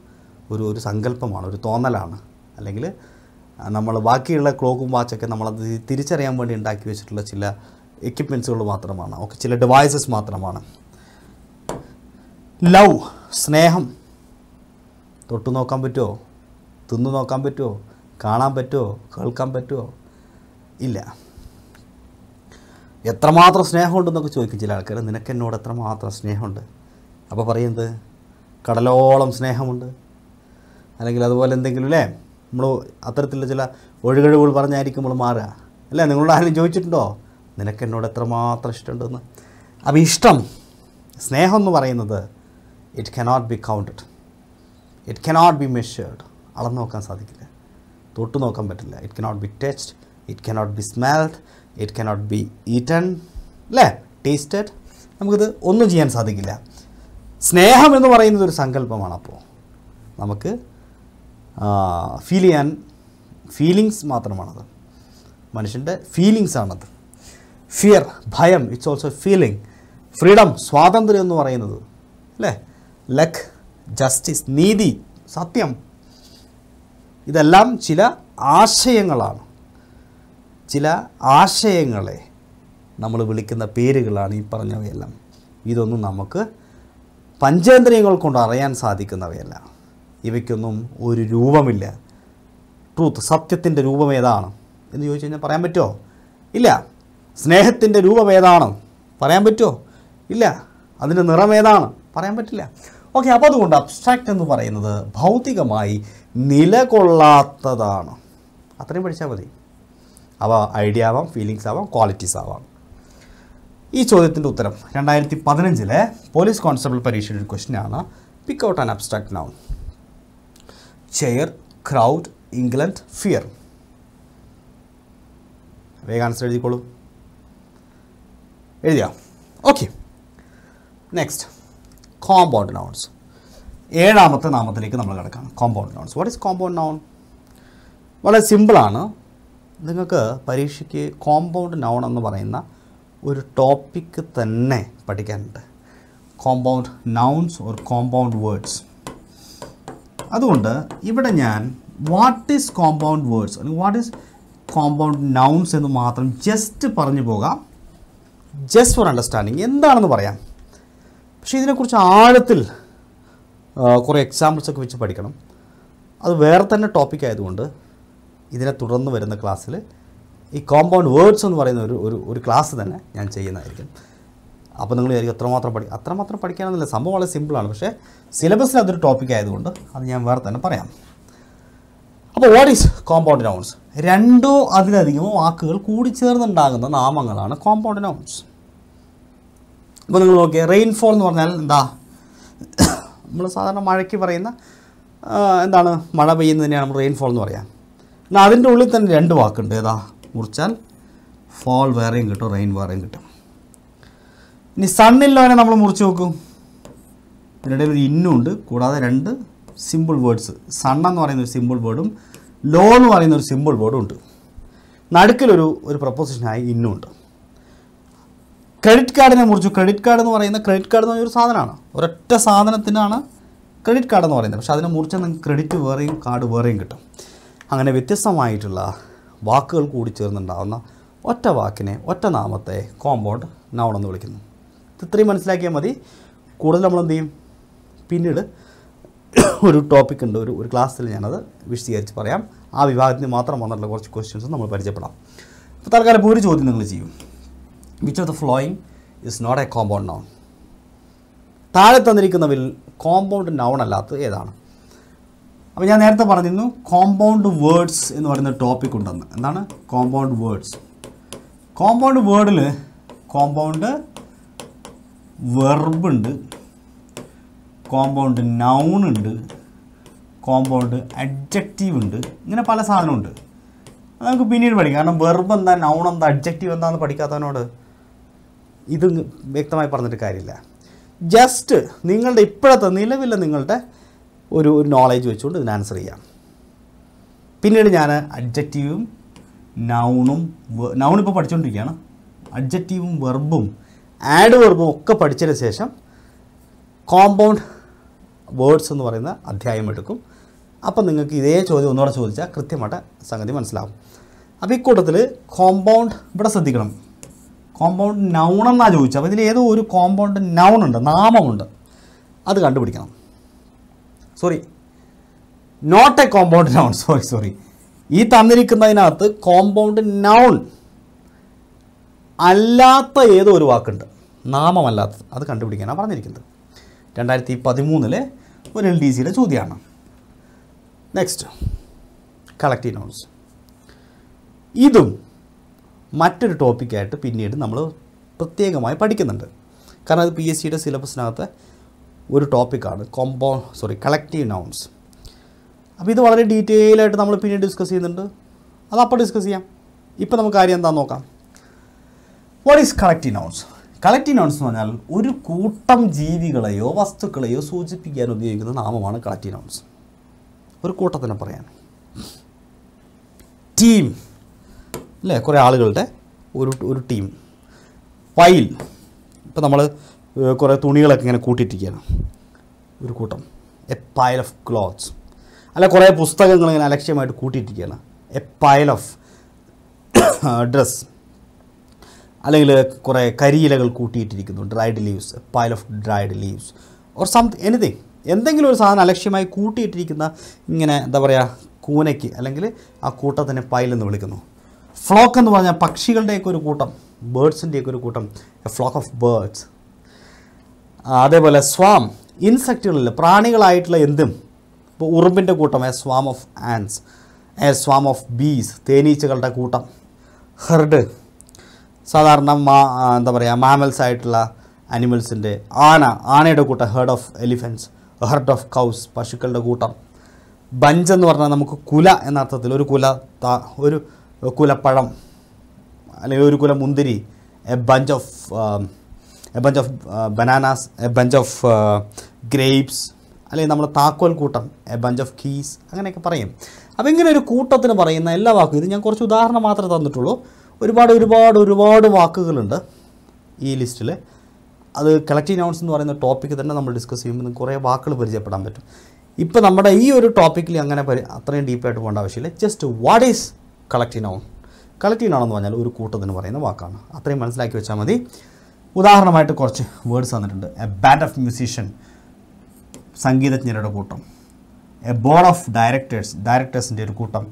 ഒരു ഒരു സങ്കല്പമാണ് ഒരു തോന്നലാണ്. അല്ലെങ്കിൽ നമ്മൾ ബാക്കിയുള്ള ക്ലോക്കും വാച്ചൊക്കെ നമ്മളത് തിരിച്ചറിയാൻ വേണ്ടി ഉണ്ടാക്കി വെച്ചിട്ടുള്ള ചില എക്യുപ്മെൻസുകൾ മാത്രമാണ്. ഓക്കെ ചില ഡിവൈസസ് മാത്രമാണ്. ലവ് സ്നേഹം തൊട്ടു നോക്കാൻ പറ്റുമോ തിന്നു നോക്കാൻ പറ്റുമോ കാണാൻ പറ്റുമോ കേൾക്കാൻ പറ്റുമോ ഇല്ല. എത്രമാത്രം സ്നേഹമുണ്ടെന്നൊക്കെ ചോദിക്കും ചില ആൾക്കാർ നിനക്ക് എന്നോട് എത്രമാത്രം സ്നേഹമുണ്ട്? അപ്പോൾ പറയുന്നത് കടലോളം സ്നേഹമുണ്ട്. അല്ലെങ്കിൽ അതുപോലെ എന്തെങ്കിലും അല്ലേ നമ്മൾ അത്തരത്തിലുള്ള ചില ഒഴുകഴിവുകൾ പറഞ്ഞായിരിക്കും നമ്മൾ മാറുക. അല്ലേ? നിങ്ങളോട് ആരെങ്കിലും ചോദിച്ചിട്ടുണ്ടോ? നിനക്ക് എന്നോട് എത്രമാത്രം ഇഷ്ടമുണ്ടെന്ന്. അപ്പോൾ ഇഷ്ടം സ്നേഹം എന്ന് പറയുന്നത് it cannot be counted it cannot be measured അളന്നു നോക്കാൻ സാധിക്കില്ല. തൊട്ട് നോക്കാൻ പറ്റില്ല. It cannot be touched it cannot be smelled it cannot be eaten അല്ലേ ടേസ്റ്റഡ് നമുക്കിത് ഒന്നും ചെയ്യാൻ സാധിക്കില്ല. സ്നേഹം എന്ന് പറയുന്നത് ഒരു സങ്കല്പമാണ് അപ്പോൾ നമുക്ക് ഫീൽ ചെയ്യാൻ ഫീലിങ്സ് മാത്രമാണത്. മനുഷ്യന്റെ ഫീലിങ്സ് ആണത്. ഫിയർ ഭയം ഇറ്റ്സ് ഓൾസോ ഫീലിംഗ് ഫ്രീഡം സ്വാതന്ത്ര്യം എന്ന് പറയുന്നത്. അല്ലേ ലക്ക് ജസ്റ്റിസ് നീതി സത്യം. ഇതെല്ലാം ചില ആശയങ്ങളാണ്. ചില ആശയങ്ങളെ നമ്മൾ വിളിക്കുന്ന പേരുകളാണ് ഈ പറഞ്ഞവയെല്ലാം. ഇതൊന്നും നമുക്ക് പഞ്ചേന്ദ്രിയങ്ങൾ കൊണ്ട് അറിയാൻ സാധിക്കുന്നവയല്ല. ഇവയ്ക്കൊന്നും ഒരു രൂപമില്ല. ട്രൂത്ത് സത്യത്തിന്റെ രൂപം ഏതാണ്? എന്ന് ചോദിച്ചു കഴിഞ്ഞാൽ പറയാൻ പറ്റുമോ? ഇല്ല. സ്നേഹത്തിന്റെ രൂപം ഏതാണ്? പറയാൻ പറ്റുമോ? ഇല്ല. അതിന്റെ നിറം ഏതാണ്? പറയാൻ പറ്റില്ല. ഓക്കെ അപ്പോൾ അതുകൊണ്ട് അബ്സ്ട്രാക്റ്റ് എന്ന് പറയുന്നത് ഭൗതികമായി നിലകൊള്ളാത്തതാണ്. അത്രയും പഠിച്ചാൽ മതി. അവ ഐഡിയ ആവാം ഫീലിങ്സ് ആവാം ക്വാളിറ്റീസ് ആവാം. ഈ ചോദ്യത്തിന്റെ ഉത്തരം രണ്ടായിരത്തി പതിനഞ്ചിലെ പോലീസ് കോൺസ്റ്റബിൾ പരീക്ഷയുടെ ഒരു ക്വസ്റ്റിനാണ് pick out an abstract noun chair crowd England fear വേഗം ആൻസർ എഴുതിക്കോളൂ. എഴുതിയാ? ഓക്കെ നെക്സ്റ്റ് കോമ്പൗണ്ട് നൗൺസ് ഏഴാമത്തെ നാമത്തിലേക്ക് നമ്മൾ കിടക്കാം compound nouns what is compound noun വളരെ സിമ്പിളാണ് നിങ്ങൾക്ക് പരീക്ഷയ്ക്ക് കോമ്പൗണ്ട് നൗൺ എന്ന് പറയുന്ന ഒരു ടോപ്പിക്ക് തന്നെ പഠിക്കാനുണ്ട്. Compound nouns or compound words അതുകൊണ്ട് ഇവിടെ ഞാൻ വാട്ട് ഈസ് കോമ്പൗണ്ട് വേർഡ്സ് അല്ലെങ്കിൽ വാട്ട് ഈസ് കോമ്പൗണ്ട് നൗൺസ് എന്ന് മാത്രം ജസ്റ്റ് പറഞ്ഞു പോകാം. ജസ്റ്റ് ഫോർ അണ്ടർസ്റ്റാൻഡിങ് എന്താണെന്ന് പറയാം? പക്ഷേ ഇതിനെക്കുറിച്ച് ആഴത്തിൽ കുറേ എക്സാമ്പിൾസ് ഒക്കെ വെച്ച് പഠിക്കണം. അത് വേറെ തന്നെ ടോപ്പിക് ആയതുകൊണ്ട് ഇതിനെ തുടർന്ന് വരുന്ന ക്ലാസ്സിൽ ഈ കോമ്പൗണ്ട് വേർഡ്സ് എന്ന് പറയുന്ന ഒരു ഒരു ഒരു ക്ലാസ് തന്നെ ഞാൻ ചെയ്യുന്നതായിരിക്കും. അപ്പോൾ നിങ്ങൾ വിചാരിക്കും അത്രമാത്രം പഠി അത്രമാത്രം പഠിക്കാനൊന്നുമില്ല. സംഭവം വളരെ സിമ്പിളാണ് പക്ഷേ സിലബസിൽ അതൊരു ടോപ്പിക് ആയതുകൊണ്ട് അത് ഞാൻ വേറെ തന്നെ പറയാം. അപ്പോൾ വാട്ട് ഈസ് കോമ്പൗണ്ട് നൗൺസ് രണ്ടോ അതിലധികമോ വാക്കുകൾ കൂടിച്ചേർന്നുണ്ടാകുന്ന നാമങ്ങളാണ് കോമ്പൗണ്ട് നൗൺസ് ഇപ്പോൾ നിങ്ങൾ നോക്കിയാൽ റെയിൻഫോൾ എന്ന് പറഞ്ഞാൽ എന്താ? നമ്മൾ സാധാരണ മഴയ്ക്ക് പറയുന്ന എന്താണ്? മഴ പെയ്യുന്നതിനെയാണ് നമ്മൾ റെയിൻഫോൾ എന്ന് പറയാം. എന്നാൽ അതിന്റെ ഉള്ളിൽ തന്നെ രണ്ട് വാക്കുണ്ട്. ഏതാ? മുറിച്ചാൽ ഫോൾ വേറെയും കിട്ടും റെയിൻ വേറെയും കിട്ടും. ഇനി സണ്ണില്ലോനെ നമ്മൾ മുറിച്ച് നോക്കും. ഇതിനിടയിൽ ഒരു ഇന്നുണ്ട് കൂടാതെ രണ്ട് സിമ്പിൾ വേർഡ്സ് സണ്ണെന്ന് പറയുന്ന ഒരു സിമ്പിൾ വേർഡും ലോ എന്ന് പറയുന്ന ഒരു സിമ്പിൾ വേർഡും ഉണ്ട്. നടുക്കിലൊരു ഒരു പ്രപ്പോസിഷനായി ഇന്നുണ്ട് ക്രെഡിറ്റ് കാർഡിനെ മുറിച്ചു. ക്രെഡിറ്റ് കാർഡ് എന്ന് പറയുന്ന ക്രെഡിറ്റ് കാർഡ് എന്ന് പറഞ്ഞൊരു സാധനമാണ്. ഒരൊറ്റ സാധനത്തിനാണ് ക്രെഡിറ്റ് കാർഡ് എന്ന് പറയുന്നത്. പക്ഷേ അതിനെ മുറിച്ചാൽ നിങ്ങൾക്ക് ക്രെഡിറ്റ് വേറെയും കാർഡ് വേറെയും കിട്ടും. അങ്ങനെ വ്യത്യസ്തമായിട്ടുള്ള വാക്കുകൾ കൂടി ചേർന്നുണ്ടാകുന്ന ഒറ്റ വാക്കിനെ ഒറ്റ നാമത്തെ കോമ്പൗണ്ട് നൗൺ എന്ന് വിളിക്കുന്നു. ഇത് ഇത്രയും മനസ്സിലാക്കിയാൽ മതി. കൂടുതൽ നമ്മൾ എന്ത് ചെയ്യും? പിന്നീട് ഒരു ടോപ്പിക് ഉണ്ട്. ഒരു ഒരു ക്ലാസ്സിൽ ഞാനത് വിശദീകരിച്ച് പറയാം. ആ വിഭാഗത്തിന് മാത്രം വന്നിട്ടുള്ള കുറച്ച് ക്വസ്റ്റ്യൻസ് നമ്മൾ പരിചയപ്പെടാം. അപ്പോൾ തൽക്കാലം ഇപ്പോൾ ഒരു ചോദ്യം നിങ്ങൾ ചെയ്യും. Which of the following is not a compound noun താഴെ തന്നിരിക്കുന്നവരിൽ കോമ്പൗണ്ട് നൗൺ അല്ലാത്തത് ഏതാണ്? അപ്പോൾ ഞാൻ നേരത്തെ പറഞ്ഞിരുന്നു കോമ്പൗണ്ട് വേർഡ്സ് എന്ന് പറയുന്ന ടോപ്പിക് ഉണ്ടെന്ന്. എന്താണ്? കോമ്പൗണ്ട് വേർഡ്സ് കോമ്പൗണ്ട് വേർഡിൽ കോമ്പൗണ്ട് വെർബ് ഉണ്ട് കോമ്പൗണ്ട് നൗൺ ഉണ്ട് കോമ്പൗണ്ട് അഡ്ജക്റ്റീവ് ഉണ്ട് ഇങ്ങനെ പല സാധനമുണ്ട്. അത് നമുക്ക് പിന്നീട് പഠിക്കാം. കാരണം വെർബ് എന്താ നൗൺ എന്താ അഡ്ജക്റ്റീവ് എന്താണെന്ന് പഠിക്കാത്തവനോട് ഇത് വ്യക്തമായി പറഞ്ഞിട്ട് കാര്യമില്ല. ജസ്റ്റ് നിങ്ങളുടെ ഇപ്പോഴത്തെ നിലവിലെ നിങ്ങളുടെ ഒരു ഒരു നോളേജ് വെച്ചുകൊണ്ട് ഇതിന് ആൻസർ ചെയ്യാം. പിന്നീട് ഞാൻ അഡ്ജക്റ്റീവും നൗണും നൗൺ ഇപ്പോൾ പഠിച്ചുകൊണ്ടിരിക്കുകയാണ് അഡ്ജക്റ്റീവും വെർബും ആഡ് വെർബും ഒക്കെ പഠിച്ചതിന് ശേഷം കോമ്പൗണ്ട് വേർഡ്സ് എന്ന് പറയുന്ന അധ്യായം എടുക്കും. അപ്പം നിങ്ങൾക്ക് ഇതേ ചോദ്യം ഒന്നുകൂടെ ചോദിച്ചാൽ കൃത്യമായിട്ട് സംഗതി മനസ്സിലാവും. അപ്പോൾ ഇക്കൂട്ടത്തിൽ കോമ്പൗണ്ട് ഇവിടെ ശ്രദ്ധിക്കണം. കോമ്പൗണ്ട് നൗൺ എന്നാ ചോദിച്ചത്. അപ്പോൾ ഇതിൽ ഏതോ ഒരു കോമ്പൗണ്ട് നൗൺ ഉണ്ട് നാമമുണ്ട്. അത് കണ്ടുപിടിക്കണം. Sorry not a compound noun sorry sorry ഈ തന്നിരിക്കുന്നതിനകത്ത് കോമ്പൗണ്ട് നൗൺ അല്ലാത്ത ഏതോ ഒരു വാക്കുണ്ട്. നാമമല്ലാത്തത് അത് കണ്ടുപിടിക്കാനാണ് പറഞ്ഞിരിക്കുന്നത്. രണ്ടായിരത്തി പതിമൂന്നിലെ ഒരു എൽ ഡി സിയുടെ ചോദ്യമാണ്. നെക്സ്റ്റ് കളക്റ്റീവ് നൗൺസ് ഇതും മറ്റൊരു ടോപ്പിക്കായിട്ട് പിന്നീട് നമ്മൾ പ്രത്യേകമായി പഠിക്കുന്നുണ്ട്. കാരണം അത് പി എസ് സിയുടെ സിലബസിനകത്ത് ഒരു ടോപ്പിക്കാണ്. കോമ്പോ സോറി കളക്റ്റീവ് നൗൺസ് അപ്പോൾ ഇത് വളരെ ഡീറ്റെയിൽ ആയിട്ട് നമ്മൾ പിന്നീട് ഡിസ്കസ് ചെയ്യുന്നുണ്ട്. അത് അപ്പോൾ ഡിസ്കസ് ചെയ്യാം. ഇപ്പോൾ നമുക്ക് കാര്യം എന്താണെന്ന് നോക്കാം. What is collective nouns collective nouns എന്ന് പറഞ്ഞാൽ ഒരു കൂട്ടം ജീവികളെയോ വസ്തുക്കളെയോ സൂചിപ്പിക്കാൻ ഉപയോഗിക്കുന്ന നാമമാണ് കളക്റ്റീവ് നൗൺസ് ഒരു കൂട്ടത്തിനെ പറയാൻ ടീം അല്ലേ? കുറേ ആളുകളുടെ ഒരു ഒരു ടീം. പൈൽ ഇപ്പോൾ നമ്മൾ കുറേ തുണികളൊക്കെ ഇങ്ങനെ കൂട്ടിയിട്ടിരിക്കുകയാണ്. ഒരു കൂട്ടം. എ പൈൽ ഓഫ് ക്ലോത്ത്സ് അല്ല കുറേ പുസ്തകങ്ങൾ ഇങ്ങനെ അലക്ഷ്യമായിട്ട് കൂട്ടിയിട്ടിരിക്കുകയാണ്. എ പൈൽ ഓഫ് ഡ്രസ് അല്ലെങ്കിൽ കുറേ കരിയിലകൾ കൂട്ടിയിട്ടിരിക്കുന്നു. Dried leaves pile of dried leaves or some anything എന്തെങ്കിലും ഒരു സാധനം അലക്ഷ്യമായി കൂട്ടിയിട്ടിരിക്കുന്ന ഇങ്ങനെ എന്താ പറയുക കൂനയ്ക്ക് അല്ലെങ്കിൽ ആ കൂട്ടത്തിനെ എന്ന് വിളിക്കുന്നു. ഫ്ലോക്ക് എന്ന് പറഞ്ഞാൽ പക്ഷികളുടെയൊക്കെ ഒരു കൂട്ടം ബേഡ്സിന്റെയൊക്കെ ഒരു കൂട്ടം എ ഫ്ലോക്ക് ഓഫ് ബേഡ്സ് അതേപോലെ സ്വാം ഇൻസെക്റ്റുകളിൽ പ്രാണികളായിട്ടുള്ള എന്തും ഇപ്പോൾ ഉറുമ്പിന്റെ കൂട്ടം a swarm of ants a swarm of bees തേനീച്ചകളുടെ കൂട്ടം ഹെർഡ് സാധാരണ മാ എന്താ പറയുക മാമൽസ് ആയിട്ടുള്ള അനിമൽസിന്റെ ആന ആനയുടെ കൂട്ടം herd of elephants herd of cows പശുക്കളുടെ കൂട്ടം. ബഞ്ച് എന്ന് പറഞ്ഞാൽ നമുക്ക് കുല എന്ന അർത്ഥത്തിൽ ഒരു കുല ഒരു കുലപ്പഴം അല്ലെങ്കിൽ ഒരു കുല മുന്തിരി a bunch of a bunch of bananas a bunch of grapes അല്ലെങ്കിൽ നമ്മൾ താക്കോൽ കൂട്ടം എ ബഞ്ച് ഓഫ് കീസ് അങ്ങനെയൊക്കെ പറയും. അപ്പോൾ ഇങ്ങനെ ഒരു കൂട്ടത്തിന് പറയുന്ന എല്ലാ വാക്കും ഇത് ഞാൻ കുറച്ച് ഉദാഹരണം മാത്രമേ തന്നിട്ടുള്ളൂ. ഒരുപാട് ഒരുപാട് ഒരുപാട് വാക്കുകളുണ്ട് ഈ ലിസ്റ്റിൽ അത് കളക്റ്റീവ് നൗൺസ് എന്ന് പറയുന്ന ടോപ്പിക്ക് തന്നെ നമ്മൾ ഡിസ്കസ് ചെയ്യുമ്പോൾ കുറേ വാക്കുകൾ പരിചയപ്പെടാൻ പറ്റും. ഇപ്പോൾ നമ്മുടെ ഈ ഒരു ടോപ്പിക്കിൽ അങ്ങനെ പരി അത്രയും ഡീപ്പായിട്ട് പോകേണ്ട ആവശ്യമില്ല. Just what is collective noun എന്ന് പറഞ്ഞാൽ ഒരു കൂട്ടത്തിന് പറയുന്ന വാക്കാണ്. അത്രയും മനസ്സിലാക്കി വെച്ചാൽ മതി. ഉദാഹരണമായിട്ട് കുറച്ച് വേർഡ്സ് തന്നിട്ടുണ്ട്. എ ബാൻഡ് ഓഫ് മ്യൂസീഷ്യൻ സംഗീതജ്ഞരുടെ കൂട്ടം. എ ബോർഡ് ഓഫ് ഡയറക്ടേഴ്സ് ഡയറക്ടേഴ്സിന്റെ ഒരു കൂട്ടം.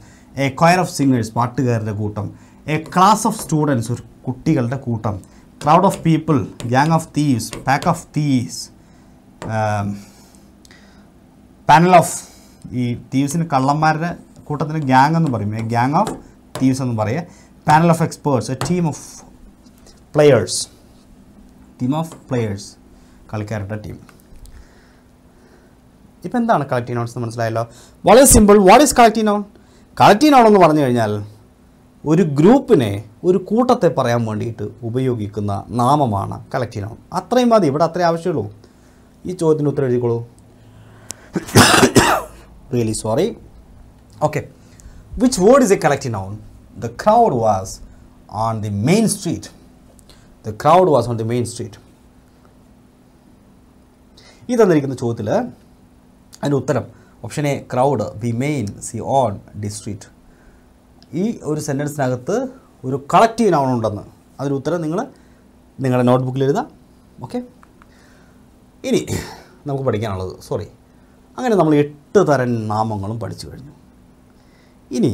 എ ക്വയർ ഓഫ് സിംഗേഴ്സ് പാട്ടുകാരുടെ കൂട്ടം. എ ക്ലാസ് ഓഫ് സ്റ്റുഡൻസ് ഒരു കുട്ടികളുടെ കൂട്ടം. Crowd of people gang of thieves pack of thieves panel of ഈ തീവ്സിന് കള്ളന്മാരുടെ കൂട്ടത്തിന് ഗ്യാങ് എന്ന് പറയും. ഗ്യാങ് ഓഫ് തീവ്സ് എന്ന് പറയുക panel of experts a team of players team of players കളിക്കാരുടെ ടീം ഇപ്പം എന്താണ് കളക്റ്റീവ് നൗൺസ് എന്ന് മനസ്സിലായല്ലോ? വളരെ simple what is collective noun collective noun എന്ന് പറഞ്ഞു കഴിഞ്ഞാൽ ഒരു ഗ്രൂപ്പിനെ ഒരു കൂട്ടത്തെ പറയാൻ വേണ്ടിയിട്ട് ഉപയോഗിക്കുന്ന നാമമാണ് കളക്റ്റീവ് നൗൺ അത്രയും മതി. ഇവിടെ അത്രയും ആവശ്യമുള്ളൂ. ഈ ചോദ്യത്തിന് ഉത്തരം എഴുതിക്കോളൂ. Really sorry okay which word is a collective noun the crowd was on the main street. The crowd was on the main street. ഈ തന്നിരിക്കുന്ന ചോദ്യത്തിൽ അതിന്റെ ഉത്തരം option A crowd B main C on D street ഈ ഒരു സെന്റൻസിനകത്ത് ഒരു collective noun ഉണ്ടെന്ന്. അതിന് ഉത്തരം നിങ്ങൾ നിങ്ങളുടെ നോട്ട്ബുക്കിൽ എഴുതാം. ഓക്കെ ഇനി നമുക്ക് പഠിക്കാനുള്ളത് സോറി അങ്ങനെ നമ്മൾ എട്ട് തരം നാമങ്ങളും പഠിച്ചു കഴിഞ്ഞു. ഇനി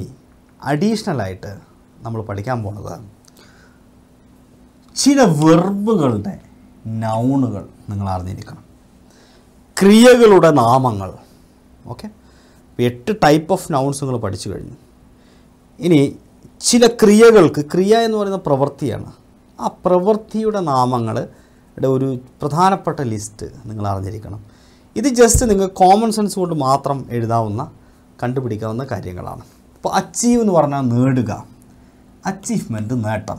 അഡീഷണലായിട്ട് നമ്മൾ പഠിക്കാൻ പോണത് ചില വെർബുകളുടെ നൗണുകൾ നിങ്ങൾ അറിഞ്ഞിരിക്കണം. ക്രിയകളുടെ നാമങ്ങൾ. ഓക്കെ എട്ട് ടൈപ്പ് ഓഫ് നൗൺസ് നിങ്ങൾ പഠിച്ചു കഴിഞ്ഞു. ഇനി ചില ക്രിയകൾക്ക് ക്രിയ എന്ന് പറയുന്ന പ്രവൃത്തിയാണ്. ആ പ്രവൃത്തിയുടെ നാമങ്ങളുടെ ഒരു പ്രധാനപ്പെട്ട ലിസ്റ്റ് നിങ്ങൾ അറിഞ്ഞിരിക്കണം. ഇത് ജസ്റ്റ് നിങ്ങൾ കോമൺ സെൻസ് കൊണ്ട് മാത്രം എഴുതാവുന്ന കണ്ടുപിടിക്കാവുന്ന കാര്യങ്ങളാണ്. അപ്പോൾ അച്ചീവ് എന്ന് പറഞ്ഞാൽ നേടുക. അച്ചീവ്മെന്റ് നേട്ടം.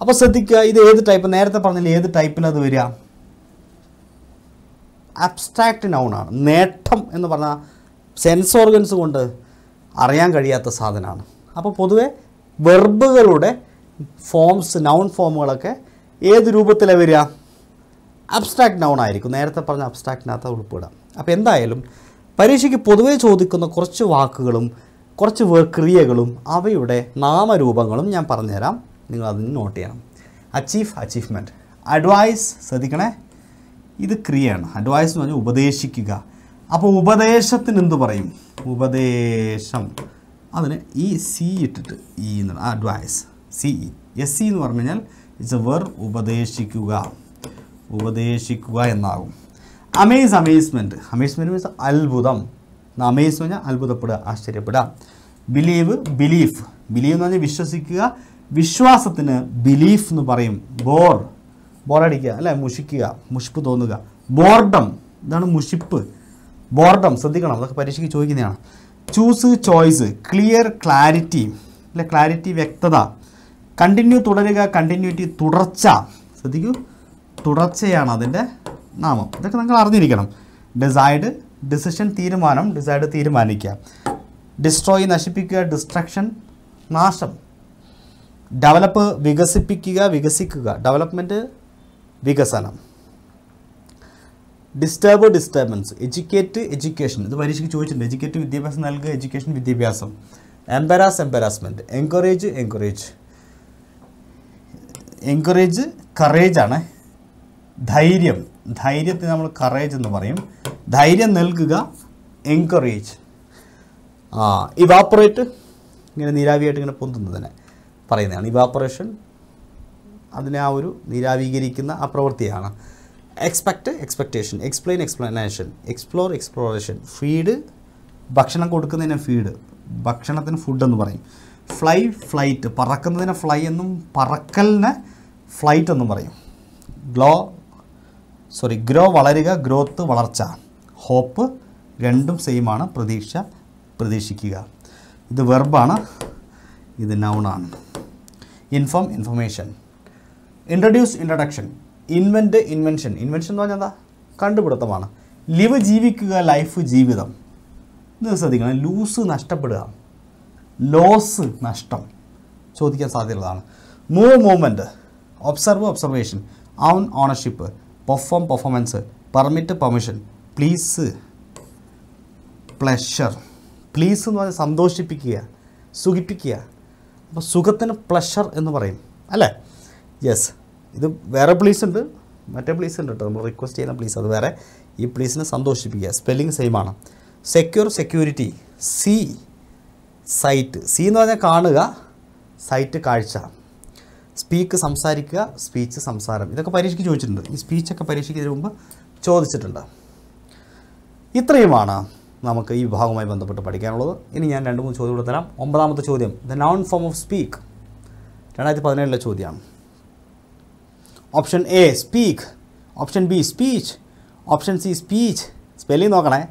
അപ്പോൾ ശ്രദ്ധിക്കുക ഇത് ഏത് ടൈപ്പ് നേരത്തെ പറഞ്ഞാൽ ഏത് ടൈപ്പിലത് വരിക? അബ്സ്ട്രാക്റ്റ് നൗണാണ് നേട്ടം എന്ന് പറഞ്ഞാൽ സെൻസ് ഓർഗൻസ് കൊണ്ട് അറിയാൻ കഴിയാത്ത സാധനമാണ്. അപ്പോൾ പൊതുവെ വെർബുകളുടെ ഫോംസ് നൗൺ ഫോമുകളൊക്കെ ഏത് രൂപത്തിലാണ് വരിക? അബ്സ്ട്രാക്ട് നൗൺ ആയിരിക്കും. നേരത്തെ പറഞ്ഞ അബ്സ്ട്രാക്റ്റിനകത്ത് ഉൾപ്പെടുക. അപ്പോൾ എന്തായാലും പരീക്ഷയ്ക്ക് പൊതുവേ ചോദിക്കുന്ന കുറച്ച് വാക്കുകളും കുറച്ച് ക്രിയകളും അവയുടെ നാമരൂപങ്ങളും ഞാൻ പറഞ്ഞുതരാം. നിങ്ങൾ അതിന് നോട്ട് ചെയ്യണം. അച്ചീവ് അച്ചീവ്മെന്റ് അഡ്വൈസ് ശ്രദ്ധിക്കണേ. ഇത് ക്രിയയാണ്. അഡ്വൈസ് എന്ന് പറഞ്ഞാൽ ഉപദേശിക്കുക. അപ്പോൾ ഉപദേശത്തിന് എന്ത് പറയും? ഉപദേശം. അതിന് ഈ സി ഇട്ടിട്ട് ഇ എന്നാണ് advise C E S C എന്ന് പറഞ്ഞു കഴിഞ്ഞാൽ ഇറ്റ്സ് എ വെർ ഉപദേശിക്കുക. ഉപദേശിക്കുക എന്നാകും. അമേസ് അമേസ്മെന്റ് അമേസ്മെന്റ് മീൻസ് അത്ഭുതം. അമേസ് പറഞ്ഞാൽ അത്ഭുതപ്പെടുക ആശ്ചര്യപ്പെടുക. ബിലീവ് ബിലീഫ് ബിലീവ് എന്ന് പറഞ്ഞാൽ വിശ്വസിക്കുക വിശ്വാസത്തിന് ബിലീഫ് എന്ന് പറയും. ബോർ ബോറടിക്കുക അല്ലെ? മുഷിക്കുക മുഷിപ്പ് തോന്നുക. ബോർഡം ഇതാണ് മുഷിപ്പ്. ബോർഡം ശ്രദ്ധിക്കണം അതൊക്കെ പരീക്ഷയ്ക്ക് ചോദിക്കുന്നതാണ്. ചൂസ് ചോയ്സ് ക്ലിയർ ക്ലാരിറ്റി അല്ലെ? ക്ലാരിറ്റി വ്യക്തത. കണ്ടിന്യൂ തുടരുക കണ്ടിന്യൂറ്റി തുടർച്ച. ശ്രദ്ധിക്കൂ. തുടർച്ചയാണ് അതിന്റെ നാമം. ഇതൊക്കെ നിങ്ങൾ അറിഞ്ഞിരിക്കണം. ഡിസൈഡ് ഡിസിഷൻ തീരുമാനം ഡിസൈഡ് തീരുമാനിക്കുക ഡിസ്ട്രോയ് നശിപ്പിക്കുക ഡിസ്ട്രക്ഷൻ നാശം. ഡെവലപ്പ് വികസിപ്പിക്കുക വികസിക്കുക. ഡെവലപ്മെന്റ് വികസനം. Disturb disturbance. Educate education. ഇത് പരീക്ഷയ്ക്ക് ചോദിച്ചിട്ടുണ്ട്. എഡ്യൂക്കേറ്റ് വിദ്യാഭ്യാസം നൽകുക എഡ്യൂക്കേഷൻ വിദ്യാഭ്യാസം. Embarrass embarrassment encourage encourage. Encourage courage ആണ്. ധൈര്യം. ധൈര്യത്തെ നമ്മൾ കറേജ് എന്ന് പറയും. ധൈര്യം നൽകുക എൻകറേജ് ആ ഇവാപ്പറേറ്റ് ഇങ്ങനെ നീരാവിയായിട്ട് ഇങ്ങനെ പൊന്തുന്നതിനെ പറയുന്നതാണ്. ഇവാപ്പറേഷൻ അതിനെ ആ ഒരു നീരാവീകരിക്കുന്ന ആ പ്രവൃത്തിയാണ്. Expect expectation explain explanation explore exploration feed ഭക്ഷണം കൊടുക്കുന്നതിനെ ഫീഡ് ഭക്ഷണത്തിന് ഫുഡ് എന്ന് പറയും. ഫ്ലൈ ഫ്ലൈറ്റ് പറക്കുന്നതിനെ ഫ്ലൈ എന്നും പറക്കലിനെ ഫ്ലൈറ്റ് എന്നും പറയും. ഗ്ലോ സോറി ഗ്രോ വളരുക ഗ്രോത്ത് വളർച്ച. ഹോപ്പ് രണ്ടും സെയിമാണ് പ്രതീക്ഷ പ്രതീക്ഷിക്കുക. ഇത് വെർബാണ് ഇത് നൗണാണ് inform information introduce introduction invent invention invention എന്ന് പറഞ്ഞാൽ എന്താ? കണ്ടുപിടുത്തമാണ്. ലിവ് ജീവിക്കുക ലൈഫ് ജീവിതം. ഇത് ശ്രദ്ധിക്കണം. ലൂസ് നഷ്ടപ്പെടുക. ലോസ് നഷ്ടം. ചോദിക്കാൻ സാധ്യതയുള്ളതാണ്. Move movement observe observation own ownership perform performance permit permission please pleasure please എന്ന് പറഞ്ഞാൽ സന്തോഷിപ്പിക്കുക സുഖിപ്പിക്കുക. അപ്പോൾ സുഖത്തിന് പ്ലഷർ എന്ന് പറയും അല്ലേ? യെസ് ഇത് വേറെ പ്ലീസ് ഉണ്ട് മറ്റേ പ്ലീസ് ഉണ്ട് കേട്ടോ. നമ്മൾ റിക്വസ്റ്റ് ചെയ്യുന്ന പ്ലീസ് അത് വേറെ ഈ പ്ലീസിനെ സന്തോഷിപ്പിക്കുക. സ്പെല്ലിംഗ് സെയിം ആണ്. Secure security see sight see എന്ന് പറഞ്ഞാൽ കാണുക സൈറ്റ് കാഴ്ച. സ്പീക്ക് സംസാരിക്കുക സ്പീച്ച് സംസാരം. ഇതൊക്കെ പരീക്ഷയ്ക്ക് ചോദിച്ചിട്ടുണ്ട്. ഈ സ്പീച്ചൊക്കെ പരീക്ഷയ്ക്ക് ഇതിനു മുമ്പ് ചോദിച്ചിട്ടുണ്ട്. ഇത്രയുമാണ് നമുക്ക് ഈ വിഭാഗവുമായി ബന്ധപ്പെട്ട് പഠിക്കാനുള്ളത്. ഇനി ഞാൻ രണ്ട് മൂന്ന് ചോദ്യം കൂടെ തരാം. ഒമ്പതാമത്തെ ചോദ്യം. The noun form of speak രണ്ടായിരത്തി പതിനേഴിലെ ചോദ്യമാണ്. Option A speak option B speech option C speech spelling നോക്കണേ.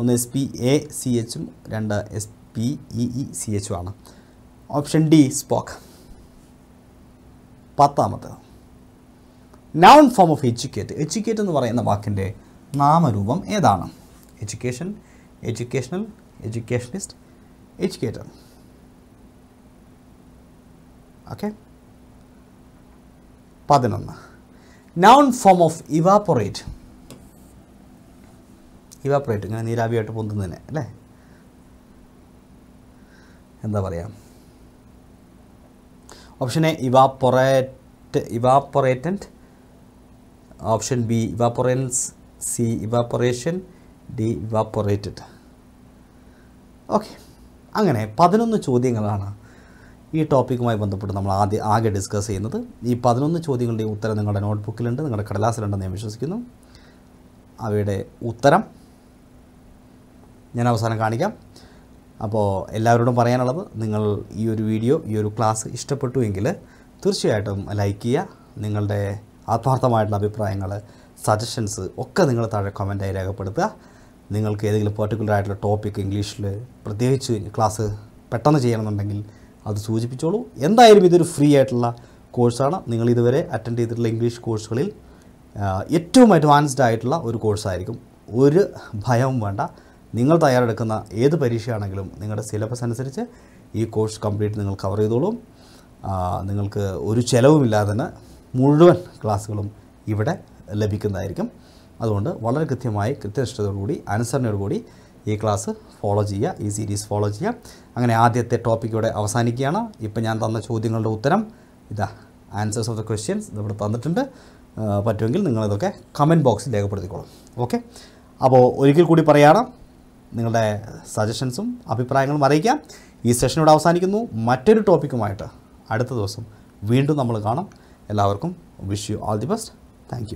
ഒന്ന് എസ് പി എ സി എച്ചും രണ്ട് S P E E C എച്ചും ആണ്. ഓപ്ഷൻ ഡി സ്പോക്ക് പത്താമത്തെ noun form of educate educate എന്ന് പറയുന്ന വാക്കിന്റെ നാമരൂപം ഏതാണ്? Education educational educationist educator okay പതിനൊന്ന്. Noun form of evaporate evaporate ഇങ്ങനെ നീരാവിയായിട്ട് പൊന്തുന്നതിനെ അല്ലേ? എന്താ പറയുക option A evaporate evaporatant option B evaporance C evaporation D evaporated okay. അങ്ങനെ പതിനൊന്ന് ചോദ്യങ്ങളാണ് ഈ ടോപ്പിക്കുമായി ബന്ധപ്പെട്ട് നമ്മൾ ആദ്യം ആകെ ഡിസ്കസ് ചെയ്യുന്നത്. ഈ പതിനൊന്ന് ചോദ്യങ്ങളുടെ ഉത്തരം നിങ്ങളുടെ നോട്ട്ബുക്കിലുണ്ട് നിങ്ങളുടെ കടലാസിലുണ്ടെന്ന് ഞാൻ വിശ്വസിക്കുന്നു. അവയുടെ ഉത്തരം ഞാൻ അവസാനം കാണിക്കാം. അപ്പോൾ എല്ലാവരോടും പറയാനുള്ളത് നിങ്ങൾ ഈ ഒരു വീഡിയോ ഈ ഒരു ക്ലാസ് ഇഷ്ടപ്പെട്ടു എങ്കിൽ തീർച്ചയായിട്ടും ലൈക്ക് ചെയ്യുക. നിങ്ങളുടെ ആത്മാർത്ഥമായിട്ടുള്ള അഭിപ്രായങ്ങൾ സജഷൻസ് ഒക്കെ നിങ്ങൾ താഴെ കമന്റായി രേഖപ്പെടുത്തുക. നിങ്ങൾക്ക് ഏതെങ്കിലും പെർട്ടിക്കുലർ ആയിട്ടുള്ള ടോപ്പിക് ഇംഗ്ലീഷിൽ പ്രത്യേകിച്ച് ക്ലാസ് പെട്ടെന്ന് ചെയ്യണമെന്നുണ്ടെങ്കിൽ അത് സൂചിപ്പിച്ചോളൂ. എന്തായാലും ഇതൊരു ഫ്രീ ആയിട്ടുള്ള കോഴ്സാണ് നിങ്ങൾ ഇതുവരെ അറ്റൻഡ് ചെയ്തിട്ടുള്ള ഇംഗ്ലീഷ് കോഴ്സുകളിൽ ഏറ്റവും അഡ്വാൻസ്ഡ് ആയിട്ടുള്ള ഒരു കോഴ്സായിരിക്കും ഒരു ഭയവും വേണ്ട. നിങ്ങൾ തയ്യാറെടുക്കുന്ന ഏത് പരീക്ഷയാണെങ്കിലും നിങ്ങളുടെ സിലബസ് അനുസരിച്ച് ഈ കോഴ്സ് കംപ്ലീറ്റ് നിങ്ങൾ കവർ ചെയ്തോളും. നിങ്ങൾക്ക് ഒരു ചിലവുമില്ലാതെ തന്നെ മുഴുവൻ ക്ലാസ്സുകളും ഇവിടെ ലഭിക്കുന്നതായിരിക്കും. അതുകൊണ്ട് വളരെ കൃത്യമായി കൃത്യനിഷ്ഠതയോടുകൂടി അനുസരണയോടുകൂടി ഈ ക്ലാസ് ഫോളോ ചെയ്യുക ഈ സീരീസ് ഫോളോ ചെയ്യുക. അങ്ങനെ ആദ്യത്തെ ടോപ്പിക് ഇവിടെ അവസാനിക്കുകയാണ്. ഇപ്പം ഞാൻ തന്ന ചോദ്യങ്ങളുടെ ഉത്തരം ഇതാ ആൻസേഴ്സ് ഓഫ് ദ ക്വസ്റ്റ്യൻസ് ഇവിടെ തന്നിട്ടുണ്ട്. പറ്റുമെങ്കിൽ നിങ്ങളിതൊക്കെ കമന്റ് ബോക്സിൽ രേഖപ്പെടുത്തിക്കോളും. ഓക്കെ അപ്പോൾ ഒരിക്കൽ കൂടി പറയുകയാണ് നിങ്ങളുടെ സജഷൻസും അഭിപ്രായങ്ങളും അറിയിക്കാം. ഈ സെഷൻ ഇവിടെ അവസാനിക്കുന്നു. മറ്റൊരു ടോപ്പിക്കുമായിട്ട് അടുത്ത ദിവസം വീണ്ടും നമ്മൾ കാണാം. എല്ലാവർക്കും wish you all the best thank